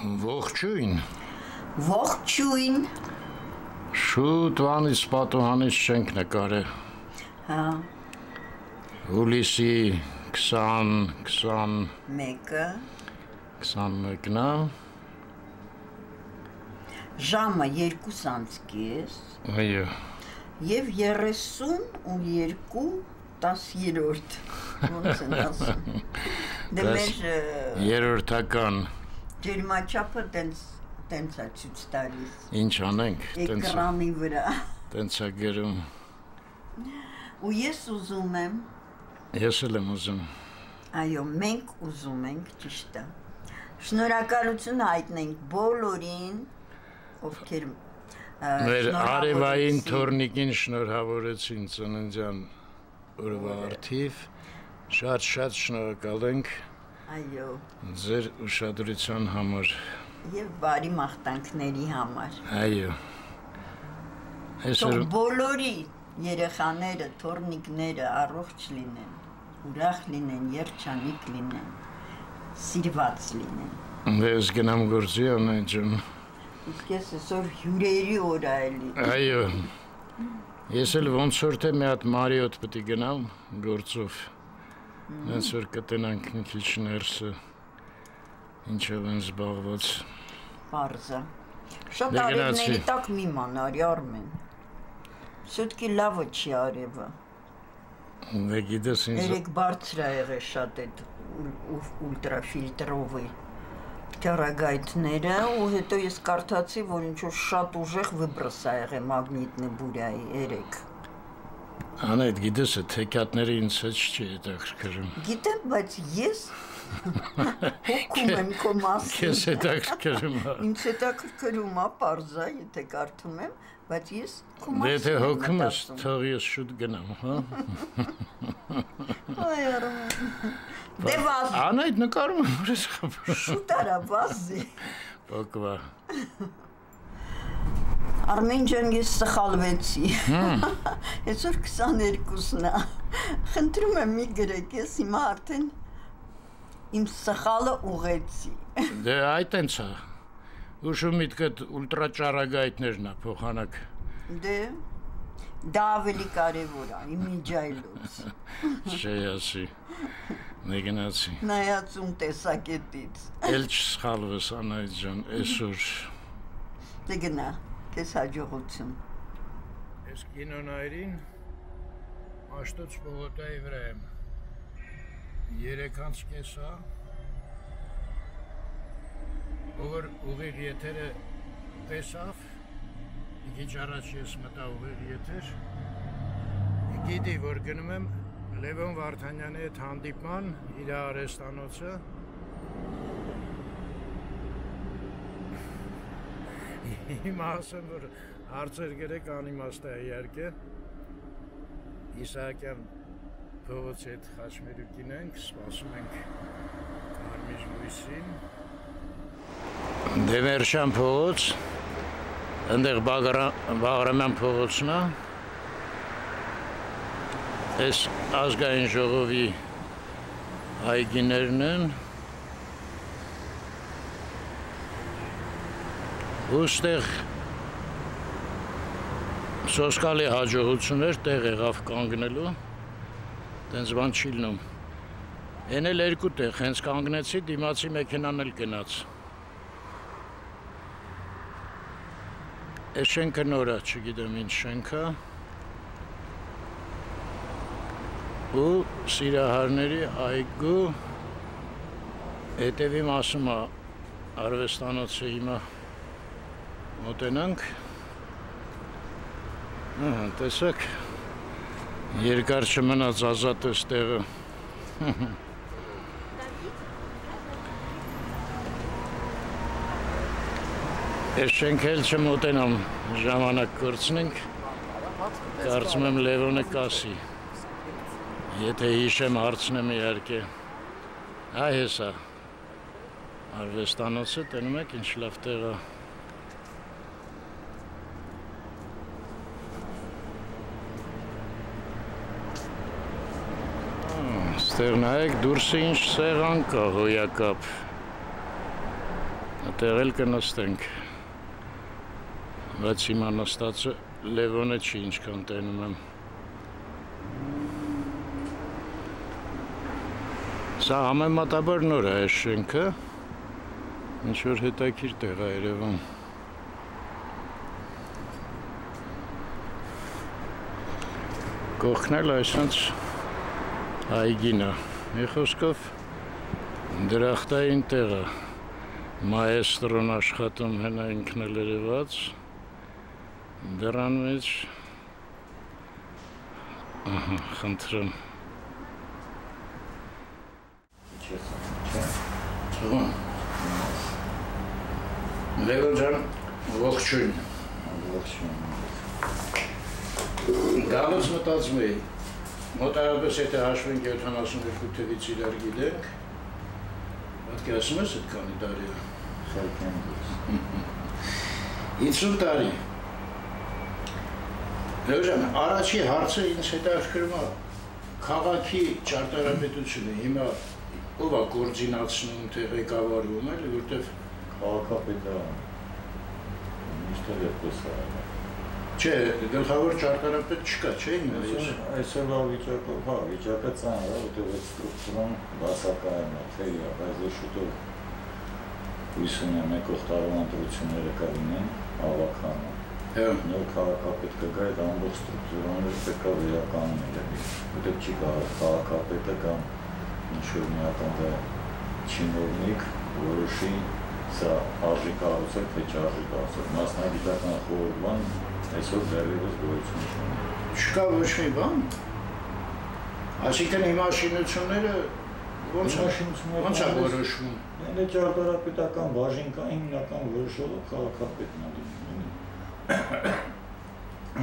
Ողջույն։ Ողջույն։ Շուտ վանից պատուհանից չենք նկարել։ Հա, Հուլիսի 20, 20, մեկը 21-նա, ժամը 2:30 այո, եւ 32 10-րդ։ Ոնց են ասում։ Դե մեր երրորդական ջերմաչափը տենց տենց է ցույց տալիս ինչ անենք, տենց էկրանի վրա։ տենց է գրում։ Ու ես ուզում եմ, Ես էլ եմ ուզում։ այո, մենք ուզում ենք, ճիշտ է։ Շնորհակալություն հայտնենք բոլորին, ովքեր Մեր արևային թորնիկին շնորհավորեցին ծննդյան օրվա արդիվ։ Շատ-շատ շնորհակալ ենք Այո, ձեր ուշադրության համար։ եւ բարի մաղթանքների համար։ Այո։ Այսօր բոլորի երեխաները, թորնիկները առողջ լինեն, ուրախ լինեն, երջանիկ լինեն, սիրված լինեն։ ես գնամ գործի անեջում։ Իսկ ես այսօր հյուրերի օր է էլի։ Այո։ Ես էլ ոնց որ թե մի հատ Մարիոտ պետք է գնամ գործով։ Հենց որ կտենանք մի քիչ ներսը։ Ինչով են զբաղված։ Պարզը։ Շատ Դե արևների տակ մի մանարի արմեն։ Սուտկի լավը չի արևը։ Դե գիտես ինձ Երեք բարձր է եղել շատ այդ ուլ- ուլ- ուլտրաֆիլտրովի քարագայթները ու հետո ես կարդացի, որ ինչ որ շատ ուժեղ վիբրս է եղել մագնիտնե բուրայի երեք։ անեդ գիտես է թեկատները ինձ հետ չի հետաքրքրում։ Գիտեմ, բայց ես հոգում եմ քո մասին։ Քեզ հետաքրքրում է։ Ինձ հետաքրքրում է, parza, եթե կարդում եմ, բայց ես քո Դե մասին թե եմ հոգում ես, թող ես շուտ գնամ, հա։ Այ արամ։ Դե վազ, Անեդ նկարում եմ, որ ես խփում։ շուտ արա վազի։ Բակվա։ Արմեն ջան, ես սխալվեցի։ Այսօր 22-ն է։ Խնդրում եմ մի գրեք, ես հիմա արդեն իմ սխալը ուղեցի։ Դե այդ այնց է։ Ուշու միտքդ ուլտրաճարագայթներն է փոխանակ։ Դե դա ավելի կարևոր է, իմիջայլոց։ Չի ասի։ Նեգնացի։ Նայածում տեսակետից։ Էլ չսխալվես անայդ ջան, այսօր։ Դե գնա, քեզ հաջողություն։ Ես կինոնայրին Աշտոց պողոտայի վրա եմ։ Երեքանց կեսա։ Որ ուղիղ եթերը տեսավ, մի քիչ առաջ ես մտա ուղիղ եթեր։ Գիտի, որ գնում եմ Լևոն Վարդանյանի հետ հանդիպման իր արեստանոցը։ Հիմա ասեմ, որ հարցեր գրեք անիմաստ է իհարկե։ Իսահակյան փողոցի հետ խաչմերուկին ենք, սպասում ենք Կարմիր լույսին։ Դեմերշան փողոց, այնտեղ Բաղրամյան փողոցն է։ Այս ազգային ժողովի այգիներն են։ Ոստեղ սոսկալի հաջողություններ տեղ եղավ կանգնելու։ Տենց բան չի լինում։ Էն էլ երկու տեղ, հենց կանգնեցի, դիմացի մեքենան էլ գնաց։ Այս շենքը նոր է, չգիտեմ ինչ շենք է։ Ու սիրահարների այգու հետևի մասում է արվեստանոցը հիմա մոտենանք։ Ահա, տեսեք, երկար չմնաց ազատ էս տեղը։ Ես շենքել չմոտենամ, ժամանակ կորցնենք, կարծում եմ Լևոնը կասի։ Եթե հիշեմ հարցնեմ իհարկե։ Այ հեսա։ Արվեստանոցը տենում եք ինչ լավ տեղ է։ Ստեղ նայեք դուրսը ինչ սեղան կա հոյակապ։ Այդտեղ էլ կնստենք։ Բայց հիմա նստածը Լևոնը չի ինչքան տենում եմ։ Սա համեմատաբար նոր է այս շենքը։ Ինչ որ հետաքրիր տեղ է Երևան։ Կողքնել այսպես այգին է։ Մի խոսքով դրախտային տեղը մայեստրոն աշխատում հենա ինքն էլ երևաց դրան մեջ ահա խնդրեմ Լևոն ջան ողջույն Ողջույն։ Գալուց մտածում էի մոտարապես եթե հաշվենք 72 թվից իրար գիտենք Պետք է ասում ես այդքանի տարի է։ Խելքեն դուրս։ 50 տարի։ Լեոժան, առաջի հարցը ինձ հետաքրքրում է քաղաքի ճարտարապետությունը հիմա ով է կոորդինացնում թե ղեկավարում էլի որտեվ Քաղաքապետարան։ Միշտ էլ է։ չէ գլխավոր ճարտարապետ չկա չէ ես Այսօրվա վիճակով, հա, վիճակը ծանր է, որտեղ այդ ստրուկտուրան բասակային է, թե իա, բայց ես շուտով հույս ունեմ եկող տարում ընտրությունները կլինեն ավականը։ հա Նոր քաղաքապետ կգա այդ ամբողջ ստրուկտուրաները պետք է վերականգնել Որտեղ չի կարող քաղաքապետը կամ ինչ-որ մի ատանդա չինովնիկ որոշի սա արժի կառուցել, թե չարժի կառուցել։ Մասնագիտական խորհուրդման այսօր դեռևս գոյություն չունի։ չկա ոչ մի բան այսինքն հիմա շինությունները ոնց Շինությունները ոնց է որոշվում Այնը ճարտարապետական բաժին կա հիմնական որոշողը քաղաքապետն է լինում։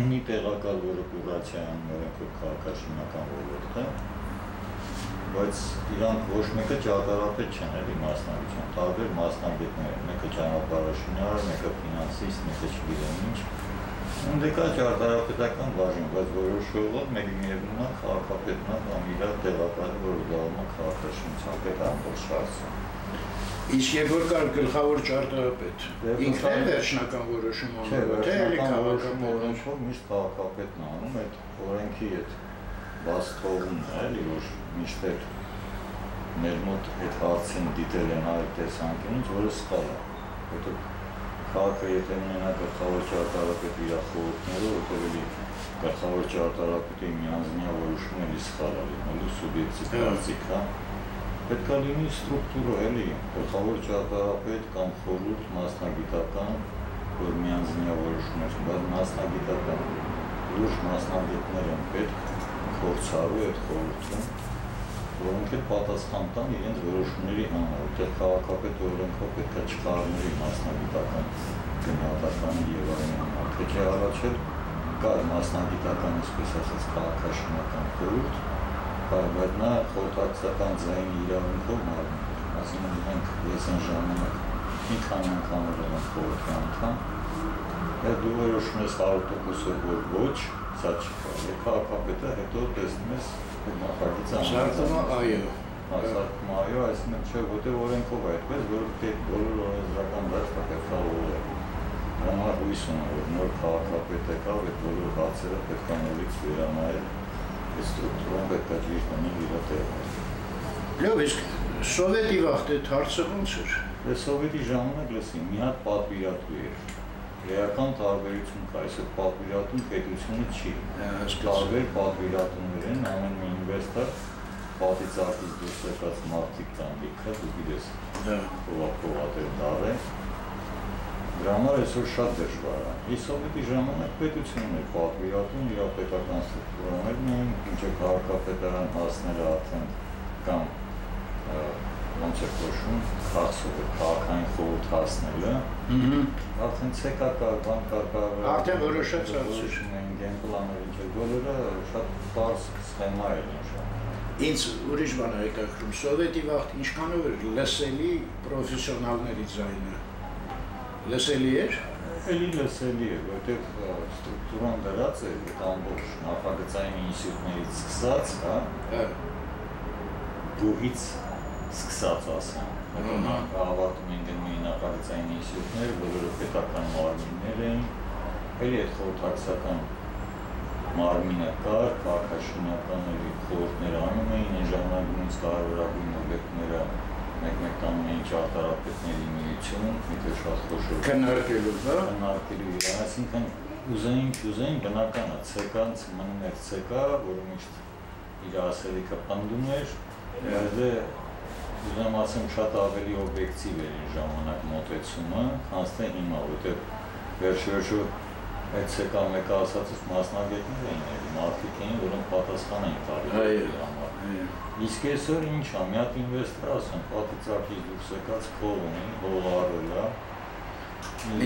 Ունի տեղակալ, որը կուրացիան նորենքով քաղաքաշինական ոլորտը, բայց իրանք ոչ մեկը ճարտարապետ չեն էլի մասնագիտության, տարբեր մասնագետներ մեկը ճանապարհաշինար, մեկը ֆինանսիստ, մեկը չգիտեմ ինչ։ Ունդ կա ճարտարապետական բաժին, բայց որոշողը մեկ միևնույն է քաղաքապետն կամ իր տեղակալը, որը դառնում է քաղաքաշինության ամբողջ հարցը։ իսկ երբ որ կար գլխավոր ճարտարապետ Դե, ինքն է վերջնական որոշում անում թե էլի քաղաքապետը օրենքով միշտ քաղաքապետն անում, այդ օրենքի այդ բաց թողումն է, էլի, որ միշտ էլ մեր մոտ այդ հարցին դիտել են այդ տեսանկյունից, որը սխալ է։ Որտեղ քաղաքը եթե ունենա գլխավոր ճարտարապետ իր խորհուրդները, որտեղ էլի գլխավոր ճարտարապետի միանձնյա որոշումը էլի սխալ է լինելու սուբյեկտիվ Հա։ կարծիք, հա։ Պետք է լինի ստրուկտուրա, էլի, գլխավոր ճարտարապետ կամ խորհուրդ մասնագիտական, որ միանձնյա որոշումներ, բայց մասնագիտական լուրջ մասնագետներ են պետք փորձարու այդ խորհրդում, որոնք էլ պատասխան տան իրենց որոշումների համար, որտեղ քաղաքապետ օրենքով պետք է չկարների մասնագիտական գնահատականը եւ այլն համար։ Թե չէ առաջ էլ կար մասնագիտական, այսպես ասած, քաղաքաշինական խորհուրդ, բայց նա խորհրդակցական ձայնի իրավունքով էր։ Ասում են մենք ես այն ժամանակ մի քանի անգամ եմ խորհրդի անդամ, Այդ դու որոշում ես 100%-ով որ ոչ, սա չկա։ Երբ քաղաքապետը հետո տեսնում ես Զարգումը այո Հասարակում այո, այսինքն չէ, որտեղ օրենքով է այդպես, որովհետև բոլոր օրենսդրական դաշտը պետք է ուղղել։ Դրանով հույս ունեմ, որ նոր քաղաքապետը կա, այդ բոլոր հարցերը պետք է նորից վերանայել, այդ ստրուկտուրան պետք է ճիշտ մնի իր տեղը։ լավ իսկ սովետի վաղ այդ հարցը ոնց էր? Դե սովետի ժամանակ լսի, մի հատ պատվիրատու էր։ Էական տարբերություն կա, այսօր պատվիրատուն պետությունը չի։ Տարբեր պատվիրատուներ են, ամեն մի ինվեստոր պատից արտից դուրս եկած մարդիկ կան լիքը, դու գիտես, ապովատել դար է։ Դրա համար այսօր շատ դժվար է։ Իսկ սովետի ժամանակ պետությունն էր պատվիրատուն, իր պետական ստրուկտուրաներն էին, ինչը քաղաքապետարան հասնել է արդեն կամ ոնց է կոչվում, քաղաքսովը, քաղաքային խորհուրդ հասնելը, ըհը արդեն ցեկա կար, բան կար, կար։ Արդեն որոշած հարցեր։ են գեն պլաներ, ինչ բոլորը շատ բարձ սխեմա էր ինչ։ ինձ ուրիշ բան է հետաքրում սովետի վաղ ինչքանով էր լսելի պրոֆեսիոնալների ձայնը լսելի էր Էլի լսելի է, որտեղ ստրուկտուրան դրած է ամբողջ նախագծային ինստիտուտներից սկսած, հա, հա գուհից սկսած ասեմ։ Հետո ավարտում են գնում նախագծային հարցային ինստիտուտներ, բոլորը պետական մարմիններ են, էլի այդ խորհրդակցական մարմինը կար, էլի խորհուրդներ անում էին, այն ժամանակից կարևորագույն օբյեկտները մեկ-մեկ տանում էին ճարտարապետների միություն, մի քիչ շատ խոշոր քննարկելու, հա։ քննարկելու իրար, այսինքն ուզեին, ուզեին բնականը ցեկան մնում էր ցեկա, որը միշտ իր ասելիքը պնդում էր, դե ուզեմ ասեմ շատ ավելի օբյեկտիվ էր այն ժամանակ մոտեցումը, քան թե հիմա, որտեղ վերջ-վերջո այդ ցեկա մեկը ասածից մասնագետներ էին, էլի, մարդիկ էին, որոնք պատասխան էին տալիս Այո։ դրա համար։ Իսկ այսօր ինչ է, մի հատ ինվեստոր ասեմ, պատիծակից դուրս եկած քող ունի, հողարել է։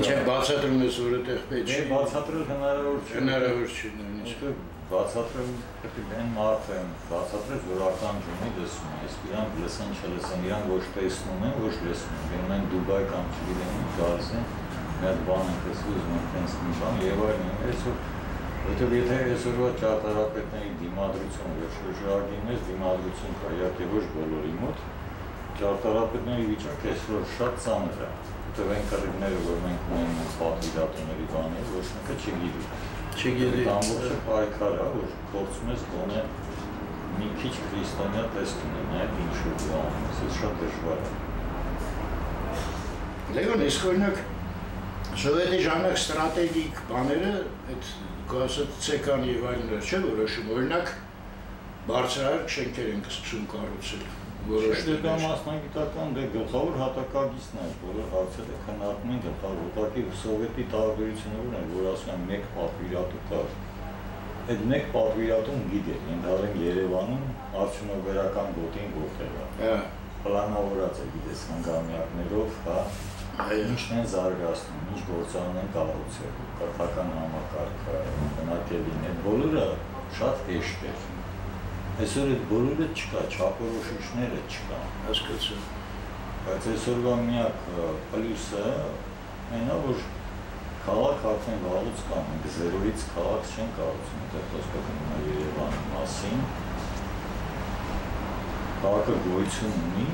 Ինչեւ բացատրում ես, որ այդտեղ պետք Դե չի։ բացատրել հնարավոր չէ։ Հնարավոր չի նույնիսկ։ Որտեղ բացատրել պետք է այն մարդը են բացատրել, որ ականջ ունի լսում է, իսկ իրանք լսեն չլսեն, իրանք ոչ տեսնում են, ոչ լսում են։ Գնում են Դուբայ կամ չգիտեմ գալիս են, մի հատ բան են տեսնում, ուզում են տենց մի բան եւ այլն։ Այսօր Որտեղ եթե այսօրվա ճարտարապետների դիմադրություն վերջերժարգին մեզ դիմադրություն կա, իհարկե ոչ բոլորի մոտ, ճարտարապետների վիճակը այսօր շատ ծանր է։ Որտեղ այն կռիվները, որ մենք ունենք պատվիրատուների բաներ, ոչ մեկը չգիտի։ Չգիտի։ ամբողջը պայքար է, որ փորձում ես գոնե մի քիչ քրիստոնյա տեսք ունենալ, այդ ինչ որ դու անում ես, այս շատ դժվար է։ Լեոն, իսկ օրինակ Սովետի ժամանակ ստրատեգիկ բաները, այդ կասած ցեկան եւ այլն չէ որոշում, օրինակ բարձրահարկ շենքեր են սկսում կառուցել։ Որոշ մասնագիտական դե գլխավոր հատակագիծն է, բոլոր հարցերը քննարկում են գլխավոր ուղղակի սովետի տարբերություններն են, որ ասում են մեկ պատվիրատու կար։ Այդ մեկ պատվիրատուն գիտեր, ընդհանրեն Երևանում արդյունաբերական գոտին որտեղ է։ Հա, Պլանավորած է, գիտես, հանգամյակներով, հա, ինչն են զարգացնում, ինչ գործառույթ են կառուցել, կրթական համակարգը, բնակելին, այդ բոլորը շատ հեշտ էր։ Այսօր այդ բոլորը չկա, չափորոշիչները չկան։ Հասկացա։ Բայց այսօրվա միակ պլյուսը այն է, որ քաղաք արդեն վաղուց կա, մենք զերոյից քաղաք չեն կառուցում, դա խոսքը գնում է Երևանի մասին։ Քաղաքը գոյություն ունի,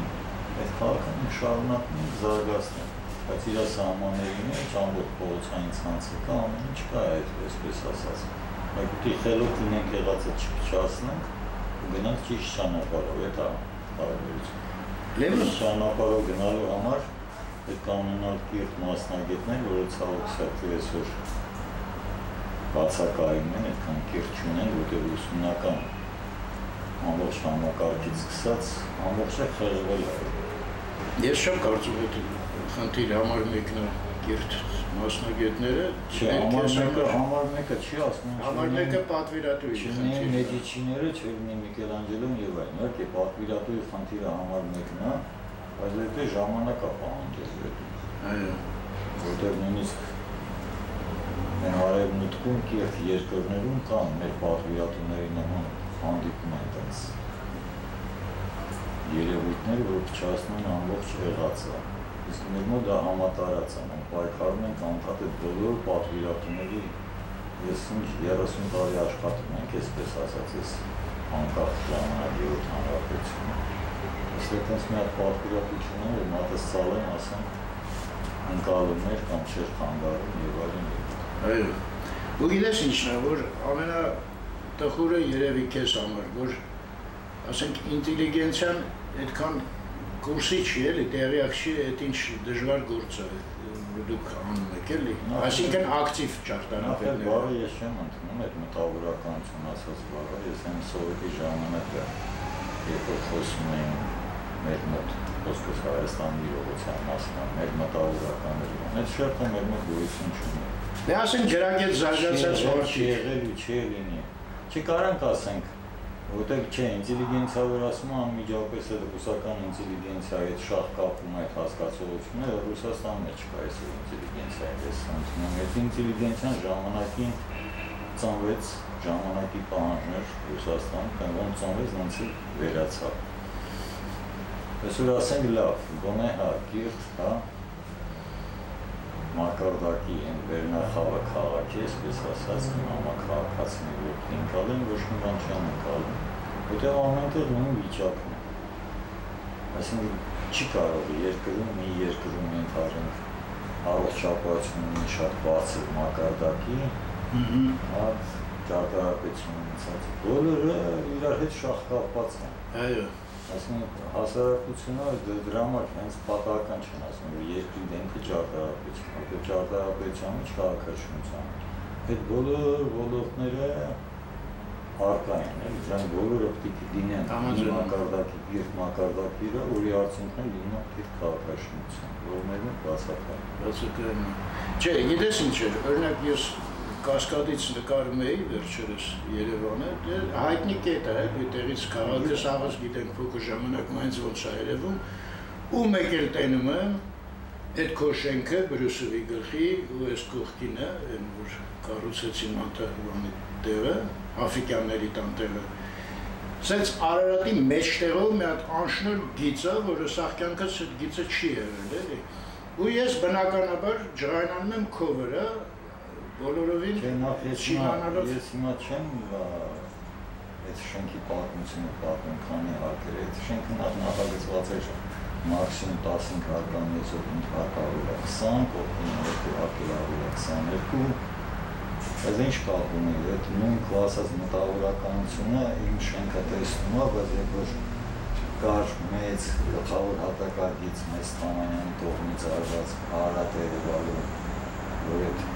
այդ քաղաքը շարունակում զարգացնել, բայց իր սահմաններին է ամբողջ փողոցային ցանցը կա, ամեն ինչ կա այդ, այսպես ասած։ Բայց պիտի խելոք լինենք եղածը չփչացնենք գնանք ճիշտ ճանապարհով, էտա բարելավություն։ Լևոն ճանապարհով գնալու համար պետք է ունենալ կիրթ մասնագետներ, որը ցավոք սա այսօր բացակայում են, այդքան կիրթ չունեն, որտեղ ուսումնական ամբողջ համակարգից սկսած ամբողջը խեղվել է։ Ես շատ կարծում եմ, խնդիր համար մեկն է կիրթ մասնագետները, համար մեկը համար մեկը չի ասում, համար մեկը պատվիրատուի խնդիրը։ մեդիչիները, չլինի Միքելանջելոն եւ այլն։ Իհարկե պատվիրատուի խնդիրը համար մեկն է, բայց դա ժամանակ է պահանջել։ Այո։ որտեղ նույնիսկ մեր արևմուտքում կիրթ երկրներում կան մեր պատվիրատուների նման հանդիպում տենց երևույթներ, որ փչացնում ամբողջ եղածը։ Իսկ մեր մոտ դա համատարած է, մենք պայքարում ենք անդադ այդ բոլոր պատվիրատուների ես ինչ 30 տարի աշխատում ենք, այսպես ասած, ես անկախ ժամանակի ու հանրապետություն։ Իսկ այդպես մի հատ պատվիրատու չունեմ, որ մատս ցալեմ, ասեմ, ընկալումներ կամ չէր խանգարում եւ այլն։ Այո։ Ու գիտես ինչն է, որ ամենա տխուրը երևի քեզ համար, որ ասենք ինտելիգենցիան այդքան կուրսի չի էլի, տեղյակ չի այդ ինչ դժվար գործ է դուք անում եք էլի։ Այսինքն ակտիվ ճարտարապետներ։ բառը ես չեմ ընդունում այդ մտավորականություն ասած բառը, ես այն սովետի ժամանակը երբ որ խոսում էին մեր մոտ խոսքս Հայաստանի իրողության մասն է, մեր մտավորականների։ Այդ շերտը մեր մոտ գոյություն չունի։ Դե ասենք ջրագետ զարգացած Չի մարդիկ։ եղել ու չի լինի։ Չկարանք ասենք, որտեղ չէ, ինտելիգենցիա որ ասում են անմիջապես այդ ռուսական ինտելիգենցիայի հետ շահ կապում այդ հասկացողությունը Ռուսաստանի մեջ չկա այս ինտելիգենցիայի տեսանցում։ Այդ ինտելիգենցիան ժամանակին ծանվեց ժամանակի պահանջներ Ռուսաստան, կամ ոնց ծանվեց, ոնց վերացավ։ Այսօր ասենք լավ, գոնե հա, կիրթ, հա, մակարդակի են վերնախավը քաղաքի, այսպես ասած, համակարգացնի որ ինքալեն ոչ մի բան չեն ընկալում, որտեղ ամենտեղ նույն վիճակն է։ Այսինքն չի կարող երկրում մի երկրում ընդհանրենք առողջապահություն ունի շատ բարձր մակարդակի, հատ ճարտարապետություն ունեցած բոլորը իրար հետ շահ կապված են։ Այո։ Ասում հասարակությունը դրա համար հենց պատահական չեն ասում, որ երկրի դեմքը ճարտարապետություն, որտեղ ճարտարապետության մեջ քաղաքաշինության այդ բոլոր ոլորտները արկա են, էլի դրանք բոլորը պետք է լինեն մի մակարդակի, իր մակարդակիրը, որի արդյունքն լինում է քաղաքաշինության, որներն են բացակայում։ Բացակայում։ Չէ, գիտես ինչ է, օրինակ ես Կասկադից նկարում էի վերջերս Երևանը, դե հայտնի կետ է, այդտեղից դե քաղաքը սաղս գիտենք փոքր ժամանակ մայից ոնց է երևում, ու մեկ էլ տենում եմ այդ քո շենքը Բրյուսովի գլխի ու այս կողքինը, այն որ կառուցեցին Անտարվանի տեղը, Աֆրիկյանների տան տեղը, Սենց Արարատի մեջտեղով մի հատ անշնոր գիծը, որը սաղքյանքս այդ գիծը չի եղել, էլի։ Ու ես բնականաբար ջղայնանում եմ քո վրա, բոլորովին նախ ես հիմա ես չեմ այդ շենքի պատմությունը պատմում, քանի հարկեր Այդ շենքը նախ նախագծված էր մաքսիմում 15 հարկան եսով ընդհակարել է 20, կողմին երկու հարկեր արել է 22 Բայց ինչ կապում է, այդ նույն կլասած մտավորականությունը իմ շենքը տեսնում է, բայց երբ որ կար մեծ գլխավոր հատակագից մեծ Թամանյանի կողմից արված հարատերը գալու, որ այդ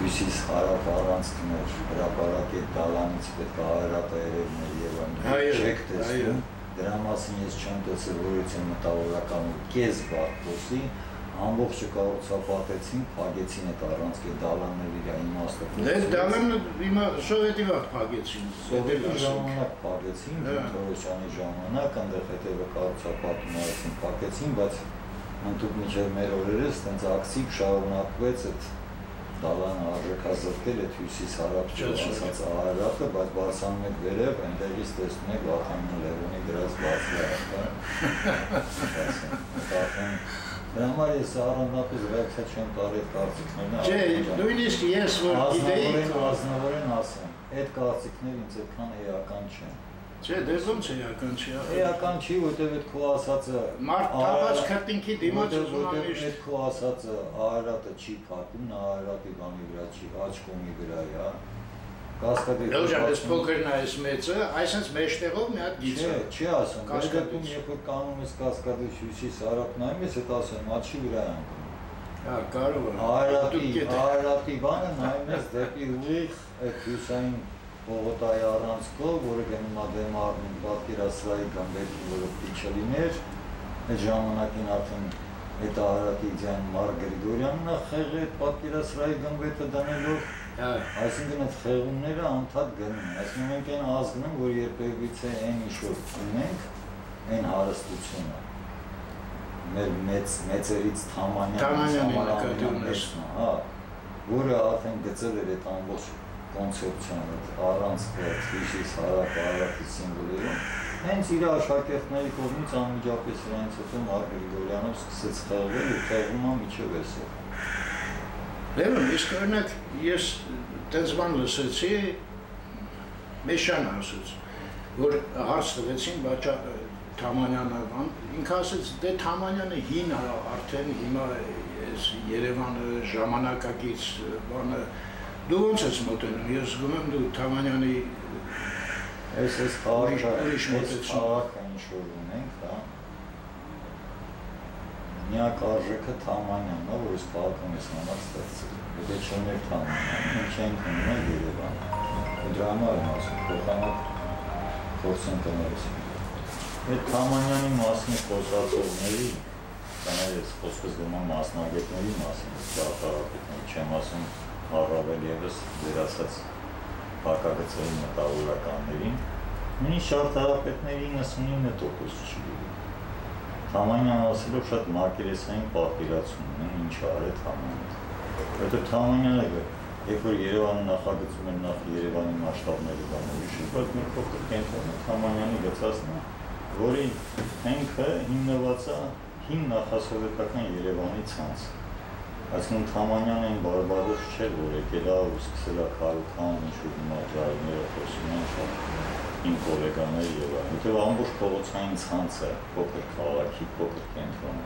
հյուսիս հարավ առանցքն էր հրապարակի դալանից պետք է հայրատայերևներ եւ այն չեք տեսնում դրա մասին ես չեմ տեսել որություն մտավորական ու կես բախտոսի ամբողջը կառուցապատեցին, փագեցին այդ առանցքի դալանների իր իմաստը։ Դե դալանը հիմա սովետի վաղ փագեցին։ Սովետի ժամանակ փագեցին, Թորոսյանի ժամանակ, այնտեղ հետևը կառուցապատում արեցին, փակեցին, բայց ընդդուք միջև մեր օրերս տենց ակտիվ շարունակվեց այդ դալանը արժեքազրկել այդ հյուսիս հարավ չասած արարատը, բայց բարձանում եք վերև, այնտեղից տեսնում եք Վախանին Լևոնի դրած բացի արդեն։ Դրա համար ես առանձնապես ռեակցիա չեմ այդ կարծիքներն։ Չէ, նույնիսկ ես որ գիտեի, ազնվորեն ասեմ, այդ կարծիքները ինձ այդքան էական չեն։ Չէ, դե ոնց է էական չի ախր։ Էական չի, որտեվ այդ քո ասածը մարդ թափած քրտինքի դիմաց ուզում է միշտ այդ քո ասածը Արարատը չի փակում, նա Արարատի բանի վրա չի, աչքոմի վրա է, հա։ Կասկադի։ Լոժան, ես փոքրն այս մեծը, այսպես մեջտեղով մի հատ գիծ է։ Չէ, չի ասում։ Կասկադում երբ որ կանում ես կասկադի հյուսիս հարավ նայում ես, այդ ասում, աչքի վրա է անկում։ Հա, կարող է։ Արարատի, Արարատի բանը նայում ես դեպի ուղիղ այդ հյուսային Բողոտայի առանցքով, որը գնում է դեմ առնում պատկերասրահի կամ վերքի, որը պիտի չլիներ, այդ ժամանակին արդեն այդ Արարատիդյան Մար Գրիգորյանն է խեղը այդ պատկերասրահի գմբեթը դնելով, այսինքն այդ խեղումները անդադ գնում են, այսինքն մենք այն ազգնում, որ երբևիցե այն ինչ-որ ունենք, այն հարստությունը, մեր մեծ մեծերից Թամանյանը, Թամանյանը, հա, որը արդեն գծել էր այդ ամբողջ կոնցեպցիան առանց հիշից հարապ արարատի սիմվոլերում հենց իր աշակերտների կողմից անմիջապես նրանց հետո Մար Գրիգորյանով սկսեց խաղվել ու խաղում ա միջև այսօր։ Լևոն, իսկ օրինակ ես տենց բան լսեցի Մեշան ասաց, որ հարց տվեցին բաճա Թամանյանը ինքը ասաց, դե Թամանյանը հին արդեն հիմա Երևանը ժամանակակից բանը Դու ո՞նց ես մոտենում։ Ես զգում եմ դու Թամանյանի այս այս քաղաքը ուրիշ մոտեցում ինչ որ ունենք, հա։ Միակ արժեքը Թամանյանն է, որ այս քաղաքում ես համար ստեղծել։ Եթե չուներ Թամանյան, ինչ ենք ունել Երևան։ Ու դրա համար եմ ասում, փոխանակ փորձեն կներես։ Այդ Թամանյանի մասին խոսածողների, կանալ ես խոսքս գնում մասնագետների մասին, ճարտարապետների, չեմ ասում առավել եւս վերացած բակագծերի մտավորականներին, նույնիսկ շարթարապետների 99% չի լինի։ Թամանյան ասելով շատ մակերեսային պատկերացում ունեն ինչ արել Թամանյանը։ Որտեղ Թամանյանը երբ որ Երևանը նախագծում են նախ Երևանի մասշտաբների բաներ, շուտ մի փոքր կենտրոնը Թամանյանի գծածն է, որի հենքը հիմնված է հին նախասովետական Երևանի ցանց։ Այսինքն Թամանյանը այն բարբարոս չէր, որ եկել է ու սկսել է քարոքան ինչ-որ դիմադրայինները խոսում են շատ իմ գոլեգաներ եւ այլն։ Որտեւ ամբողջ փողոցային ցանցը փոքր քաղաքի փոքր կենտրոն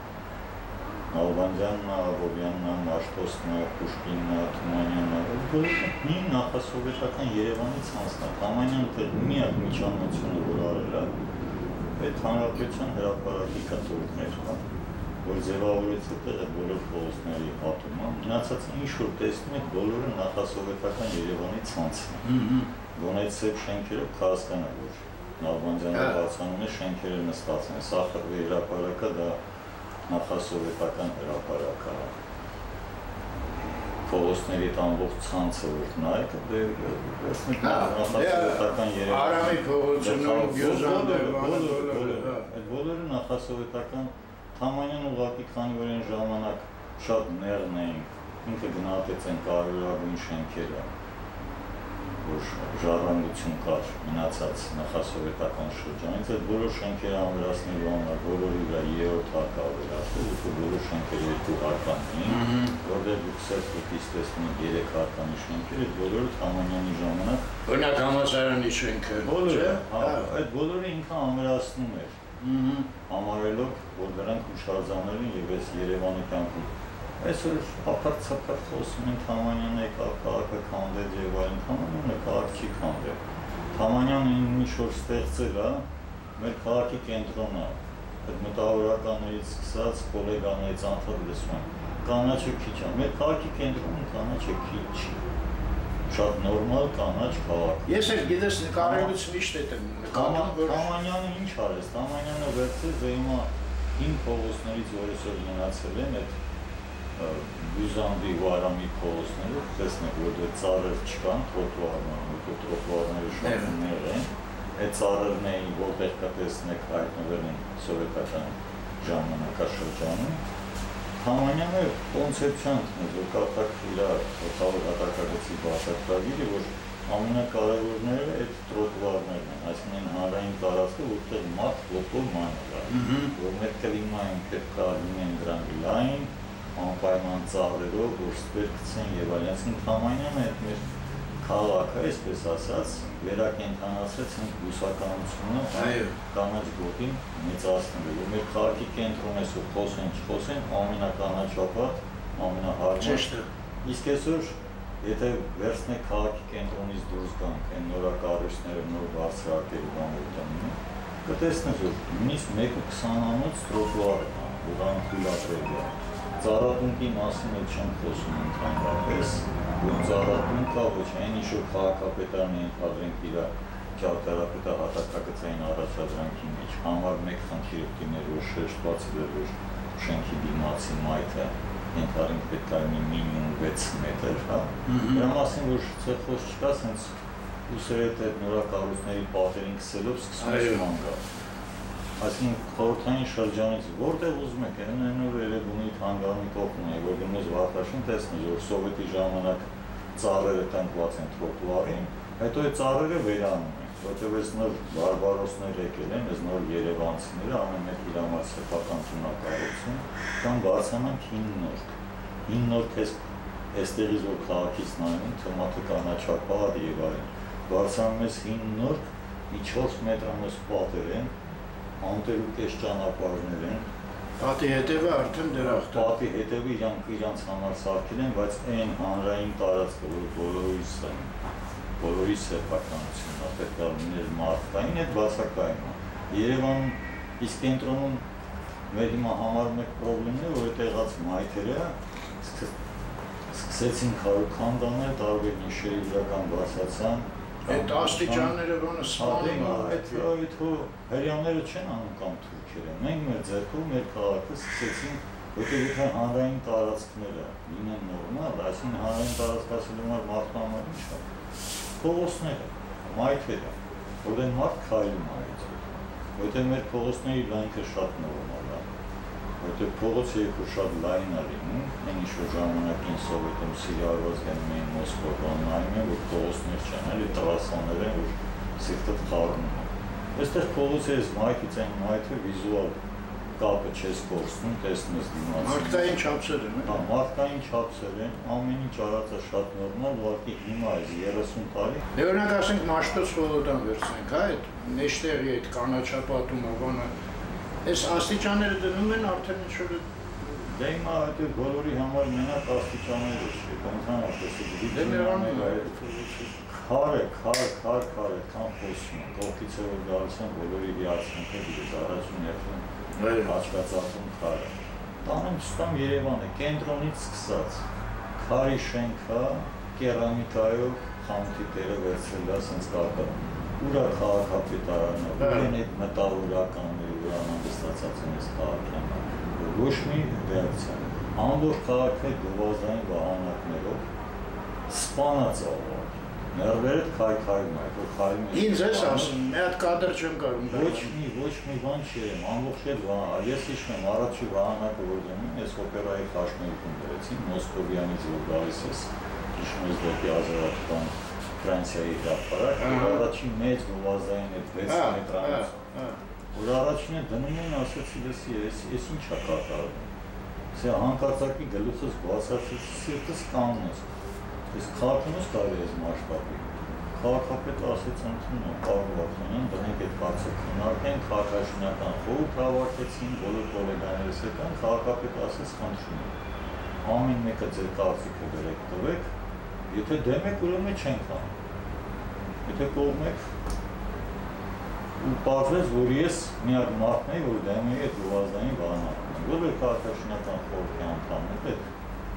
Ալբանդյանն, Աբովյանն, Մաշտոսն, Պուշկինն, Թումանյանն, մի նախասովետական Երևանի ցանցն է։ Թամանյանը դեռ միակ միջամտությունը որ արել է, այդ հանրապետության հրապարակի կաթողիկներ կան որ ձևավորեց այդտեղ այդ բոլոր փողոցների հատումը, մնացած ինչ որ տեսնում եք, բոլորը նախասովետական Երևանի ցանցն է։ Գոնե ցեփ շենքերը կհասկանա, որ Նալբանդյանը հա։ բացանում է շենքերը նստած են։ Սախարվի հրապարակը դա նախասովետական հրապարակ է։ Փողոցների ամբողջ ցանցը որ նայեք, դե տեսնեք Հա, նախասովետական Երևան։ Արամի փողոցում, Գյուզանը, բոլորը, բոլորը, բոլորը, Թամանյան ուղղակի քանի որ այն ժամանակ շատ նեղն էին, ինքը գնահատեց այն կարևորագույն շենքերը, որ ժառանգություն կար մնացած նախասովետական շրջանից, այդ բոլոր շենքերը ամրացնելու համար բոլորի վրա երրորդ հարկա վերածել, ու բոլոր շենքերը երկու հարկանին, որտեղ դուք սերտ դուքից տեսնում եք երեք հարկանի շենքեր, այդ բոլորը Թամանյանի ժամանակ Օրինակ համասարանի շենքը, բոլորը, հա, այդ բոլորը ինքը ամրացնում էր համարելով, որ դրանք հուշարձաններ են եւ այս Երևանի կյանքում։ Այսօր ապարտ-ցապարտ խոսում են Թամանյանը եկավ քաղաքը քանդեց եւ այլն, Թամանյանը քաղաք չի քանդել։ Թամանյանը ինչ որ ստեղծել է, մեր քաղաքի կենտրոնն է։ մտավորականներից սկսած գոլեգաներից անդադ լսում Կանաչը քիչ է։ Մեր քաղաքի կենտրոնում կանաչը քիչ չի։ Շատ նորմալ կանաչ քաղաք։ Ես էլ գիտես նկարելուց միշտ եմ նկատում, որ Թամանյանը ինչ արեց։ Թամանյանը վերցրեց դե հիմա 5 փողոցներից, որ այսօր մնացել են, այդ Բյուզանդի ու Արամի փողոցները, տեսնեք, որ դե ծառեր չկան, տրոտուարներ, ու տրոտուարները շատ ներ են։ Այդ ծառերն էին, որտեղ կտեսնեք հայտնվել են սովետական ժամանակաշրջանում։ Թամանյանը կոնցեպցիան տներ, որ կատակ իր հոտավոր հատակագծի բացատրագիրը, որ ամենակարևորները այդ տրոտուարներն են, այսինքն հանրային տարածքը, որտեղ մարդ ոտով մանր է, որ մեր կլիմային պետք է լինեն դրանք լայն, անպայման ծառերով, որ ստվեր գցեն եւ այլն, այսինքն Թամանյանը այդ մեր քաղաքը, այսպես ասած, վերակենդանացրեց հենց բուսականությունը Այո։ կանաչ գոտին մեծացնելու, որ մեր քաղաքի կենտրոնը սու խոսեն, չխոսեն, ամենականաչապատ, ամենահարմար ճիշտ է։ Իսկ այսօր եթե վերցնեք քաղաքի կենտրոնից դուրս գանք, այն նորակառույցները, նոր բարձրակերի բաներ տանում, կտեսնեք, որ նույնիսկ 1.20-անոց տրոտուար է, որ անթույլատրելի է։ Ծառատունկի մասին էլ չեմ խոսում ընդհանրապես, որ ծառատուն կա, ոչ այն ինչ որ քաղաքապետարն ենթադրենք իր ճարտարապետը հատակագծային առաջադրանքի մեջ, համար մեկ խնդիր դիմեր, որ շեշտված է, որ շենքի դիմացի մայթը ենթարենք պետք է լինի մինիմում 6 մետր, հա։ Դրա մասին որ ցեխոս չկա, սենց ուսերետ այդ նորակառույցների պատերին քսելով սկսում է Այո։ ման գալ։ Այսինքն խորհրդային շրջանից որտեղ ուզում եք, այն նոր Երևանի հանգարանի կողմն է, որ գնոց Վարդաշին տեսնի, որ սովետի ժամանակ ծառերը տնկված են տրոտուարին, հետո այդ ծառերը վերանում են, որտեղ այս նոր բարբարոսներ եկել են, այս նոր երևանցիները ամեն մեկ իր համար սեփական տունակառուցում, կամ բարձրանանք հին նորք։ Հին նորք էս այստեղից որ քաղաքից նայում, թմաթը կանաչապատ եւ այլն։ Բարձրանում ես հին նորք, մի 4 մետրանոց պատեր են, անտերուկես ճանապարհներ են, Պատի հետևը արդեն դրախտ է։ պատի հետևը իրանք իրանց համար սարքել են, բայց այն հանրային տարածքը, որ բոլորիս է, բոլորի սեփականությունն է, է լիներ մարդկային, այդ բացակային է։ Երևանում իսկ կենտրոնում մեր հիմա համարում եք խնդիրն է, որ այդ եղած մայթերը սկս- սկսեցին քարոքան դանել, տարբեր նիշերի իրական բացացան, Այդ աստիճանները բանը սպանում է, այդ այդ հո հрьяաները չեն անում կամ թուրքերը։ Մենք մեր ձեռքով մեր քաղաքը սկսեցին որտեղ եթե հանրային տարածքները լինեն նորմալ, այսինքն հանրային տարածքը ասելու համար մարդու համար ի՞նչ է։ Փողոցները, մայթերը, որտեղ մարդ քայլում է այդ։ Որտեղ մեր փողոցների լայնքը շատ նորմալ է, Որտեղ փողոցը երկու շատ լայն է լինում, այն ինչ որ ժամանակին սովետում սիրարված գնում էին Մոսկվան, նայում են, որ փողոցներ չեն, էլի տրասաներ են, որ սիրտը խառնում է։ Այստեղ փողոցը էս մայթից այն մայթը վիզուալ կապը չես կորցնում, տեսնես դիմացի։ Մարդկային չափսեր են, Հա, մարդկային չափսեր են, ամեն ինչ արած է շատ նորմալ, ուղղակի հիմա է 30 տարի։ օրինակ ասենք Մաշտոց Վոլոդան վերցնենք, հա, այդ մեջտեղի այդ կանաչապատումը, բանը, այս աստիճանները դնում են արդեն ինչ որ Դե հիմա այդ բոլորի համար մենակ ընդհանրապես դե նրանում է Քար է, քար, քար, քար է, քան խոսում են, կողքից է որ գալիս են բոլորի հիացմունքը դիտես առաջին երբում աչկացածում քարը։ Տանում ստամ Երևանը, կենտրոնից սկսած, քարի շենքա, կերամիկայով խանութի տերը վերցրել է սենց կապը։ Ուրա քաղաքապետարանը, ուր են այդ մտավորականները, որ անհանգստացած են այս քաղաքի համար։ Ոչ մի ռեակցիա։ Ամբողջ քաղաքը գովազդային վահանակներով սպանած է Ներվերդ քայքայում է, որ քայում է։ Ինձ էս ասում, մի հատ կադր չեմ կարող։ Ոչ մի, ոչ մի բան չի, ամբողջ այդ բան, ես հիշում եմ առաջի վահանակը որ դնում, ես օպերայի խաշմերքում դրեցին, Մոսկովյանից որ գալիս ես, հիշում ես դեպի Ազերբայջան, Ֆրանսիայի հրապարակ, առաջին մեծ գովազդային այդ 6 մետրանոց։ Որ առաջինը դնում են, ասացի, լսի, ես ես ի՞նչ է կատարվում։ Սա հանկարծակի գլուխս բացացի, սիրտս կանգնեց Իսկ քաղաքումս կարելի է մասշտաբի։ Քաղաքապետը ասեց ընդունում պարոն Վարդանյան, դնենք այդ կացը քննարկեն, քաղաքաշինական խորհուրդ հավաքեցին, բոլոր գոլեգաներս եկան, քաղաքապետը ասեց խնդրում եմ։ Ամեն մեկը ձեր կարծիքը գրեք տվեք, եթե դեմ եք, ուրեմն չենք անում։ Եթե կողմ եք, ու պարզվեց, որ ես միակ մարդն եմ, որ դեմ եմ այդ ուղազդային վահանակն։ Բոլոր քաղաքաշինական խորհրդի անդամները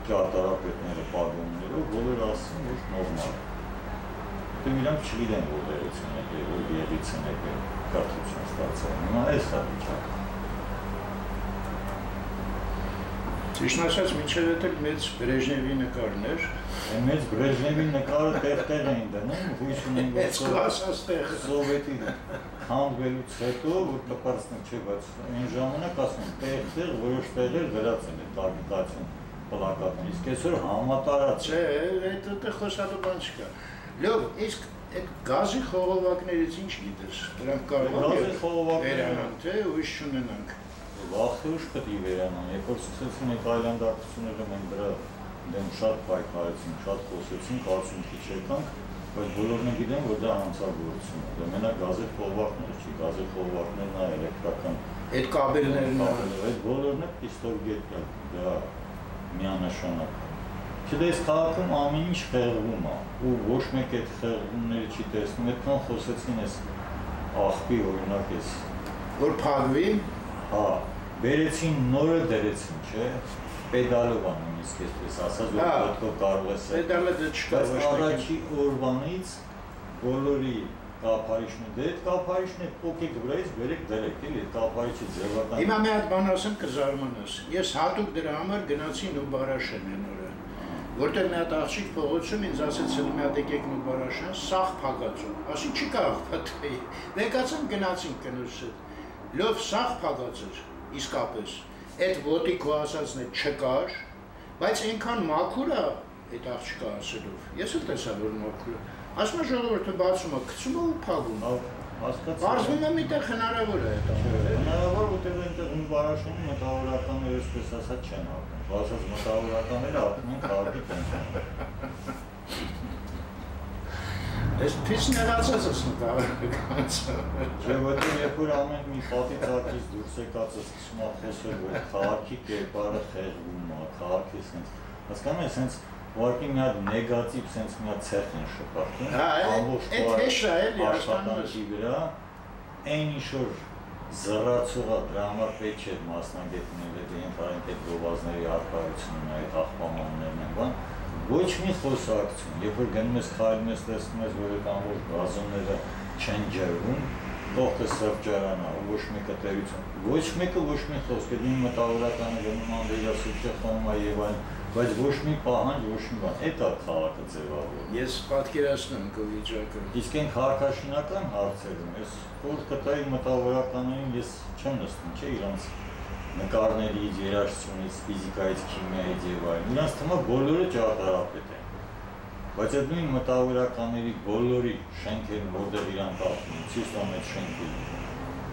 ճարտարապետները պարոններով բոլոր ասում որ նորմալ է։ Դե իրանք չգիտեն որտեղից են եկել, որ եղից են եկել, կրթություն ստացել։ Հիմա այս է վիճակը։ Ճիշտ ասած, մինչև այդ էլ մեծ Բրեժնևի նկարներ, Այն մեծ Բրեժնևի նկարը տեղ-տեղ էին դնում, հույս ունեն մեծ կլասած տեղ։ սովետի քանդվելուց հետո որ կպարծնի չէ, բայց այն ժամանակ ասում տեղ-տեղ որոշ տեղեր վերածել են տագիտացիոն պլակատն, իսկ այսօր համատարած Չէ, այդ այդտեղ խոսալու բան չկա։ Լավ, իսկ այդ գազի խողովակներից ինչ գիտես։ Դրանք կարող են Գազի վերանան, թե ուրիշ չունենանք։ վախը ուշ պետք է վերանան, երբ որ սկսեցին այդ այլանդակությունները մենք դրա դեմ շատ պայքարեցինք, շատ խոսեցինք, կարծում քիչ եկանք, բայց բոլորն են գիտեն, որ դա հանցագործություն է։ Դա մենակ գազի խողովակները չի, գազի խողովակներն է էլեկտրական Այդ կաբելներն ա- այդ բոլորն է պիստոլգետ դա միանշանակ։ Չդես քաղաքում ամեն ինչ խեղվում է ու ոչ մեկ այդ խեղումները չի տեսնում։ Այդքան խոսեցին այս աղբի օրինակ էս որ փակվի, Հա, բերեցին նորը դրեցին, չէ՞։ Պեդալով ան նույնիսկ այսպես ասած, որ Հա։ ոտքով կարող ես Պեդալը դե չկա, ոչ մեկին։ առաջի օրվանից բոլորի կապարիչն դե այդ կապարիչն է փոքրիկ վրայից բերեք դրեք, էլի այդ կապարիչը ձևական։ Հիմա մի հատ բան ասեմ կզարմանաս։ Ես հատուկ դրա համար գնացի Նուբարաշեն այն օրը։ Որտեղ մի հատ աղջիկ փողոցում ինձ ասեց հենց մի հատ եկեք Նուբարաշեն, սաղ փակածում։ Ասի չի կարող պատվի։ Դեկացում գնացինք կնուշը։ Լավ սաղ փակած էր, իսկապես։ Այդ ոտի քո ասածն է չկար, բայց այնքան մաքուր է այդ աղջիկը ասելով։ Ես էլ տեսա որ մաքուր է։ Ասում է ժողովուրդը բացում է, գցում է ու փակում։ Հա, հասկացա։ Բարձվում է միտեղ հնարավոր է այդ ամենը։ Հնարավոր որտեղ այնտեղ ում բարաշում մտավորականները այսպես ասած չեն ապրում։ Բացած մտավորականները ապրում են քաղաքի կենտրոնում։ Ես փիչ նեղացած ես Չէ, որտեղ երբ որ ամեն մի պատի ծակից դուրս եկածը սկսում է խոսել, որ քաղաքի կերպարը խեղվում է, քաղաքի sense, հասկանում ես, sense ուղղակի մի հատ նեգատիվ sense մի հատ ցերտ են շփոթում։ Հա, է, էլի, աշխատանքի վրա այն ինչ որ զրացողա դրա համար պետք չէ մասնագետները դե ընդհանրեն այդ գովազների արկայությունն այդ աղբամաններն են բան ոչ մի խոսակցություն երբ որ գնում ես քայլում ես տեսնում ես որ այդ ամբողջ գազոնները չեն ջրվում կողքը սրճարանա ոչ մեկը տերություն ոչ մեկը ոչ մի խոսք նույն մտավորականը գնում անդերյասուչը խոմա եւ այլն բայց ոչ մի պահանջ ոչ մի բան այդ է քաղաքը ձևավորում Ես պատկերացնում քո վիճակը։ Իսկ այն քաղաքաշինական հարցերում ես որ կտայի մտավորականներին ես չեմ նստում, չէ, իրանց նկարներից, երաժշտությունից, ֆիզիկայից, քիմիայից եւ այլն։ Իրանց թվում է բոլորը ճարտարապետ են։ Բայց այդ նույն մտավորականների բոլորի շենքերն որտեղ իրանք ապրում, ցույց տամ այդ շենքերը։